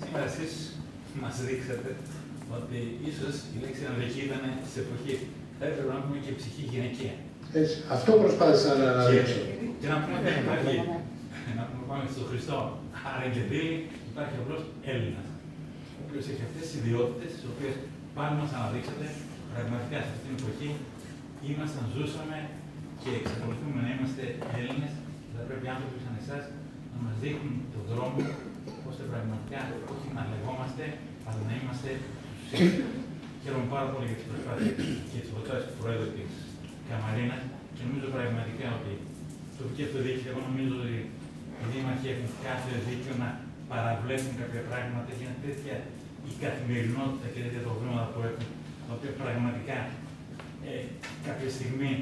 [SPEAKER 10] Σήμερα εσείς μας δείξατε ότι ίσως η λέξη ανδρική ήταν σε εποχή. Θα έπρεπε να πούμε και ψυχή γυναικεία.
[SPEAKER 1] Έτσι. Αυτό προσπάθησα να αναδείξω.
[SPEAKER 10] Και, να πούμε ότι υπάρχει, να πούμε πάμε στον Χριστό, άρα και δίλη, υπάρχει απλώς Έλληνας. Ο οποίος έχει αυτές τις ιδιότητες, τις οποίες πάλι μας αναδείξατε πραγματικά σε αυτή την εποχή ήμασταν, ζούσαμε και εξακολουθούμε να είμαστε Έλληνες. Θα πρέπει οι άνθρωποι σαν εσάς να μας δείχνουν τον δρόμο ώστε πραγματικά όχι να λεγόμαστε, αλλά να είμαστε Χαίρομαι πάρα πολύ για τις προσπάθειες και τις προτάσεις του Πρόεδρου τη Καμαρίνα και νομίζω πραγματικά ότι το τοπική αυτοδιοίκηση, εγώ νομίζω ότι οι δήμαρχοι έχουν κάθε δίκιο να παραβλέπουν κάποια πράγματα για τέτοια η καθημερινότητα και τέτοια προβλήματα που έχουν, τα οποία πραγματικά ε, κάποια στιγμή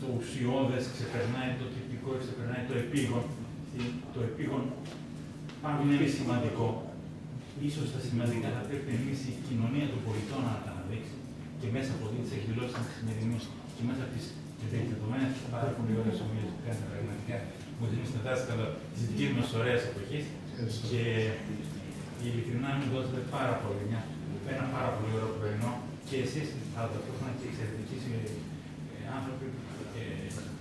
[SPEAKER 10] το ουσιώδες ξεπερνάει το τυπικό, ξεπερνάει το επίγον. Το επίγον πάνω είναι σημαντικό. Ίσως τα σημαντικά θα πρέπει εμείς η κοινωνία των πολιτών να τα αναδείξει και μέσα από τις εκδηλώσεις της σημερινής και μέσα από τις διεκδεδομένε πάρα πολύ ωραίε ομιλίε που κάνετε πραγματικά. Μου δίνετε δάσκαλο τη δική μα ωραία εποχής και ειλικρινά μου δώσετε πάρα πολύ μια, ένα πάρα πολύ ωραίο πρωινό και εσείς αλλά ταυτόχρονα και εξαιρετικοί άνθρωποι και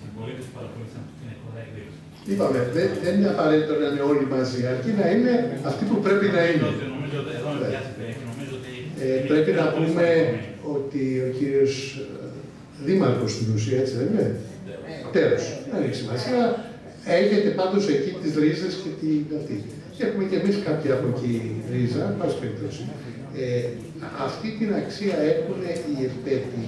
[SPEAKER 10] συμπολίτε που παρακολουθήσαν την εκπομπή εκδήλωση.
[SPEAKER 1] Είπαμε, δεν, δεν είναι απαραίτητο να είναι όλοι μαζί, αρκεί να είναι αυτοί που πρέπει να είναι.
[SPEAKER 10] Νομίζω ότι εδώ
[SPEAKER 1] ε, πρέπει να πούμε ότι ο κύριος δήμαρχος στην ουσία, έτσι δεν είναι; Τέλος, δεν έχει σημασία. Έχετε πάντως εκεί τις ρίζες και την αυτή. Έχουμε και εμείς κάποια από εκεί ρίζα, πάση περιπτώσει. Ε, αυτή την αξία έχουν οι επέτειοι,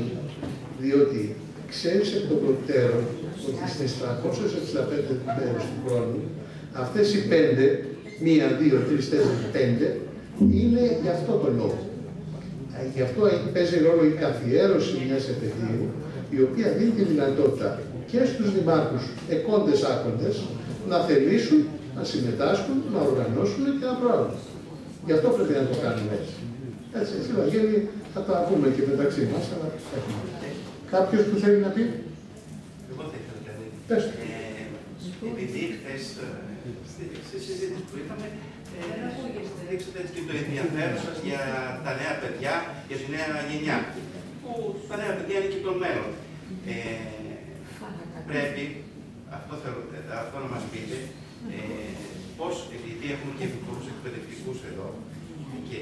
[SPEAKER 1] Διότι ξέρεις εκ των προτέρων ότι στις 365 μέρες του χρόνου αυτές οι πέντε, μία, δύο, τρεις, τέσσερις, πέντε, είναι για αυτό το λόγο. Ε, γι' αυτό παίζει ρόλο η καθιέρωση μιας επαιδείου, η οποία δίνει τη δυνατότητα και στους δημάρχους εκόντες άκοντες να θελήσουν, να συμμετάσχουν, να οργανώσουν και να προάγουν. Γι' αυτό πρέπει να το κάνουμε έτσι. Έτσι, εσύ Βαγγέλη, θα τα πούμε και μεταξύ μας, αλλά έχουμε. Κάποιος που θέλει να πει;
[SPEAKER 5] Εγώ θα ήθελα κάτι.
[SPEAKER 1] Πες.
[SPEAKER 5] Ε, επειδή χθες στη συζήτηση που είχαμε, ε, δείξατε έτσι και το ενδιαφέρον σας για τα νέα παιδιά, για τη νέα γενιά. Που τα νέα παιδιά είναι και το μέλλον. Ε, πρέπει, αυτό, θέλω, αυτό να μας πείτε, ε, πώς, επειδή έχουμε και μικρούς εκπαιδευτικούς εδώ, και,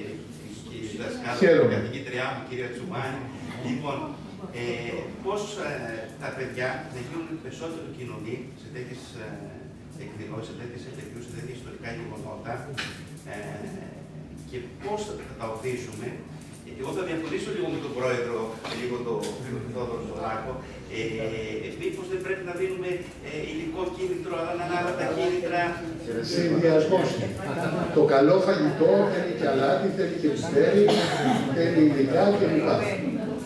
[SPEAKER 5] και η δασκάλα, η καθηγήτριά μου, κυρία Τσουμάνη, λοιπόν, ε, πώς ε, τα παιδιά να γίνουν περισσότερο κοινωνοί σε τέτοιες ε, εκδηλώσεις, σε τέτοιες εταιρείες, σε τέτοια ιστορικά γεγονότα ε, και πώς θα τα οθήσουμε εγώ θα διαφωνήσω λίγο με τον πρόεδρο, λίγο τον Θόδωρο Ζωράκο. Ε, Μήπω δεν πρέπει να δίνουμε ε, υλικό κίνητρο, αλλά να είναι άλλα τα κίνητρα.
[SPEAKER 1] Συνδυασμός. το καλό φαγητό θέλει και αλάτι, θέλει και πιστέρι, θέλει υλικά κλπ.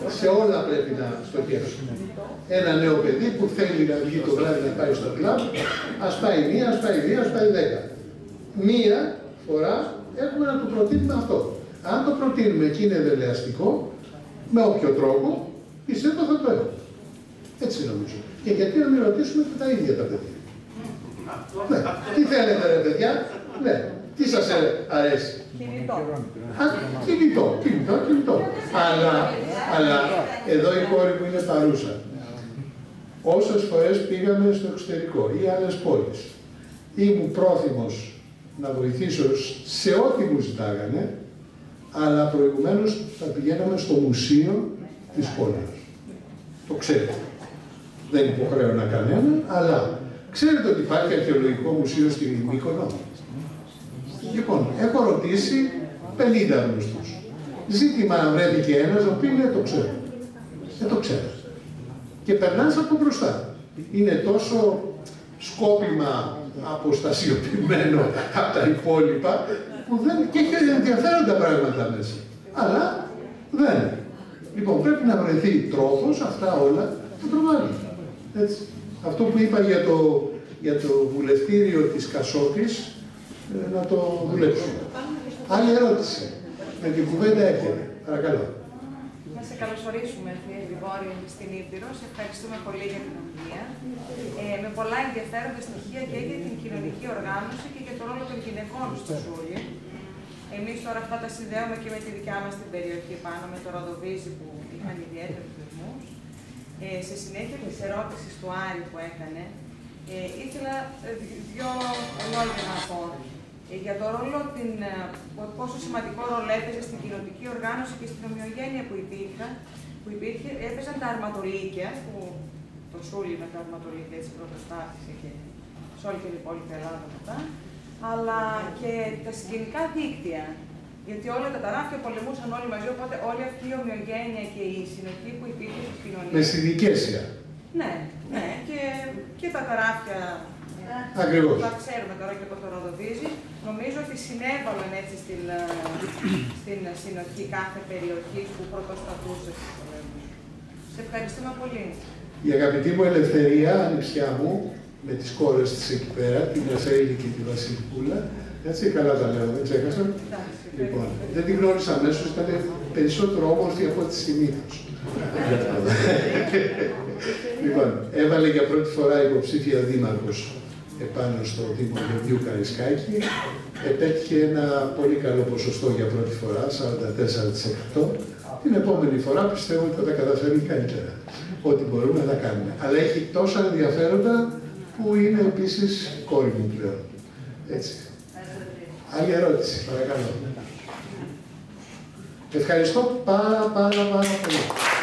[SPEAKER 1] Σε όλα πρέπει να στοχεύσουμε. Ένα νέο παιδί που θέλει να βγει το βράδυ να πάει στο κλαμπ, ας πάει μία, ας πάει δύο, ας πάει δέκα. Μία φορά έχουμε να του προτείνουμε αυτό. Αν το προτείνουμε και είναι δελεαστικό, με όποιο τρόπο, πιστεύω θα το έχω. Έτσι νομίζω. Και γιατί να μην ρωτήσουμε και τα ίδια τα παιδιά. Ναι. Τι θέλετε ρε παιδιά, ναι. Τι σας αρέσει;
[SPEAKER 8] Κινητό.
[SPEAKER 1] Α, κινητό, κινητό, κινητό. Αλλά, αλλά εδώ η κόρη μου είναι παρούσα. Όσες φορές πήγαμε στο εξωτερικό ή άλλες πόλεις, ήμουν πρόθυμος να βοηθήσω σε ό,τι μου ζητάγανε, αλλά προηγουμένως θα πηγαίναμε στο μουσείο της πόλης. Το ξέρετε. Δεν υποχρέω να κανένα, αλλά ξέρετε ότι υπάρχει αρχαιολογικό μουσείο στην Μύκονο; Λοιπόν, έχω ρωτήσει 50 γνωστούς. Ζήτημα να βρέθηκε ένας, ο οποίος δεν το ξέρω. Δεν το ξέρω. Και περνάς από μπροστά. Είναι τόσο σκόπιμα αποστασιοποιημένο από τα υπόλοιπα που δεν, και έχει ενδιαφέροντα πράγματα μέσα. Αλλά δεν. Λοιπόν, πρέπει να βρεθεί τρόπος αυτά όλα να το βάλει. Έτσι. Αυτό που είπα για το, για το βουλευτήριο της Κασόπης, ε, να το δουλέψουμε. Άλλη ερώτηση. Με την κουβέντα έρχεται. Παρακαλώ.
[SPEAKER 11] Να σε καλωσορίσουμε, κύριε Γρηγόρη, στην Ήπειρο. Σε ευχαριστούμε πολύ για την ομιλία. Ε, με πολλά ενδιαφέροντα στοιχεία και για την κοινωνική οργάνωση και για το ρόλο των γυναικών στο Σούλι. Εμείς τώρα αυτά τα συνδέουμε και με τη δικιά μας την περιοχή πάνω, με το Ροδοβίζι που είχαν ιδιαίτερους θεσμούς. Ε, σε συνέχεια της ερώτησης του Άρη που έκανε, ε, ήθελα ε, δύο λόγια να πω ε, για το ρόλο, την, ε, πόσο σημαντικό ρόλο έπαιζε στην κοινωνική οργάνωση και στην ομοιογένεια που, υπήρχε, που υπήρχε, έπαιζαν τα αρματολίκια, που το Σούλι με τα αρματολίκια έτσι πρωτοστάθησε και σε όλη την υπόλοιπη Ελλάδα μετά, αλλά και τα συγγενικά δίκτυα. Γιατί όλα τα ταράφια πολεμούσαν όλοι μαζί, οπότε όλη αυτή η ομοιογένεια και η συνοχή που υπήρχε στην κοινωνία.
[SPEAKER 1] Με συνοικέσια.
[SPEAKER 11] Ναι, ναι, και, και τα ταράφια
[SPEAKER 1] Ακριβώς.
[SPEAKER 11] που τα ξέρουμε τώρα και από το Ροδοβίζι, νομίζω ότι συνέβαλαν έτσι στην, ε, στην συνοχή κάθε περιοχή που πρωτοστατούσε στους πολέμους. Σε ευχαριστούμε πολύ.
[SPEAKER 1] Η αγαπητή μου ελευθερία, ανιψιά μου, με τις κόρες της εκεί πέρα, την Αφέλη και τη Βασιλικούλα. Έτσι, καλά τα λέω, δεν ξέχασα. Λοιπόν, δεν την γνώρισα αμέσως, ήταν περισσότερο όμορφη από ό,τι συνήθως. λοιπόν, έβαλε για πρώτη φορά υποψήφια δήμαρχος επάνω στο Δήμο Γεωργίου Καρισκάκη. Επέτυχε ένα πολύ καλό ποσοστό για πρώτη φορά, 44%. Την επόμενη φορά πιστεύω ότι θα τα καταφέρει καλύτερα. Ό,τι μπορούμε να τα κάνουμε. Αλλά έχει τόσα ενδιαφέροντα που είναι επίσης κόρη μου πλέον. Έτσι. Άλλη ερώτηση, παρακαλώ. Ευχαριστώ πάρα πάρα πάρα πολύ.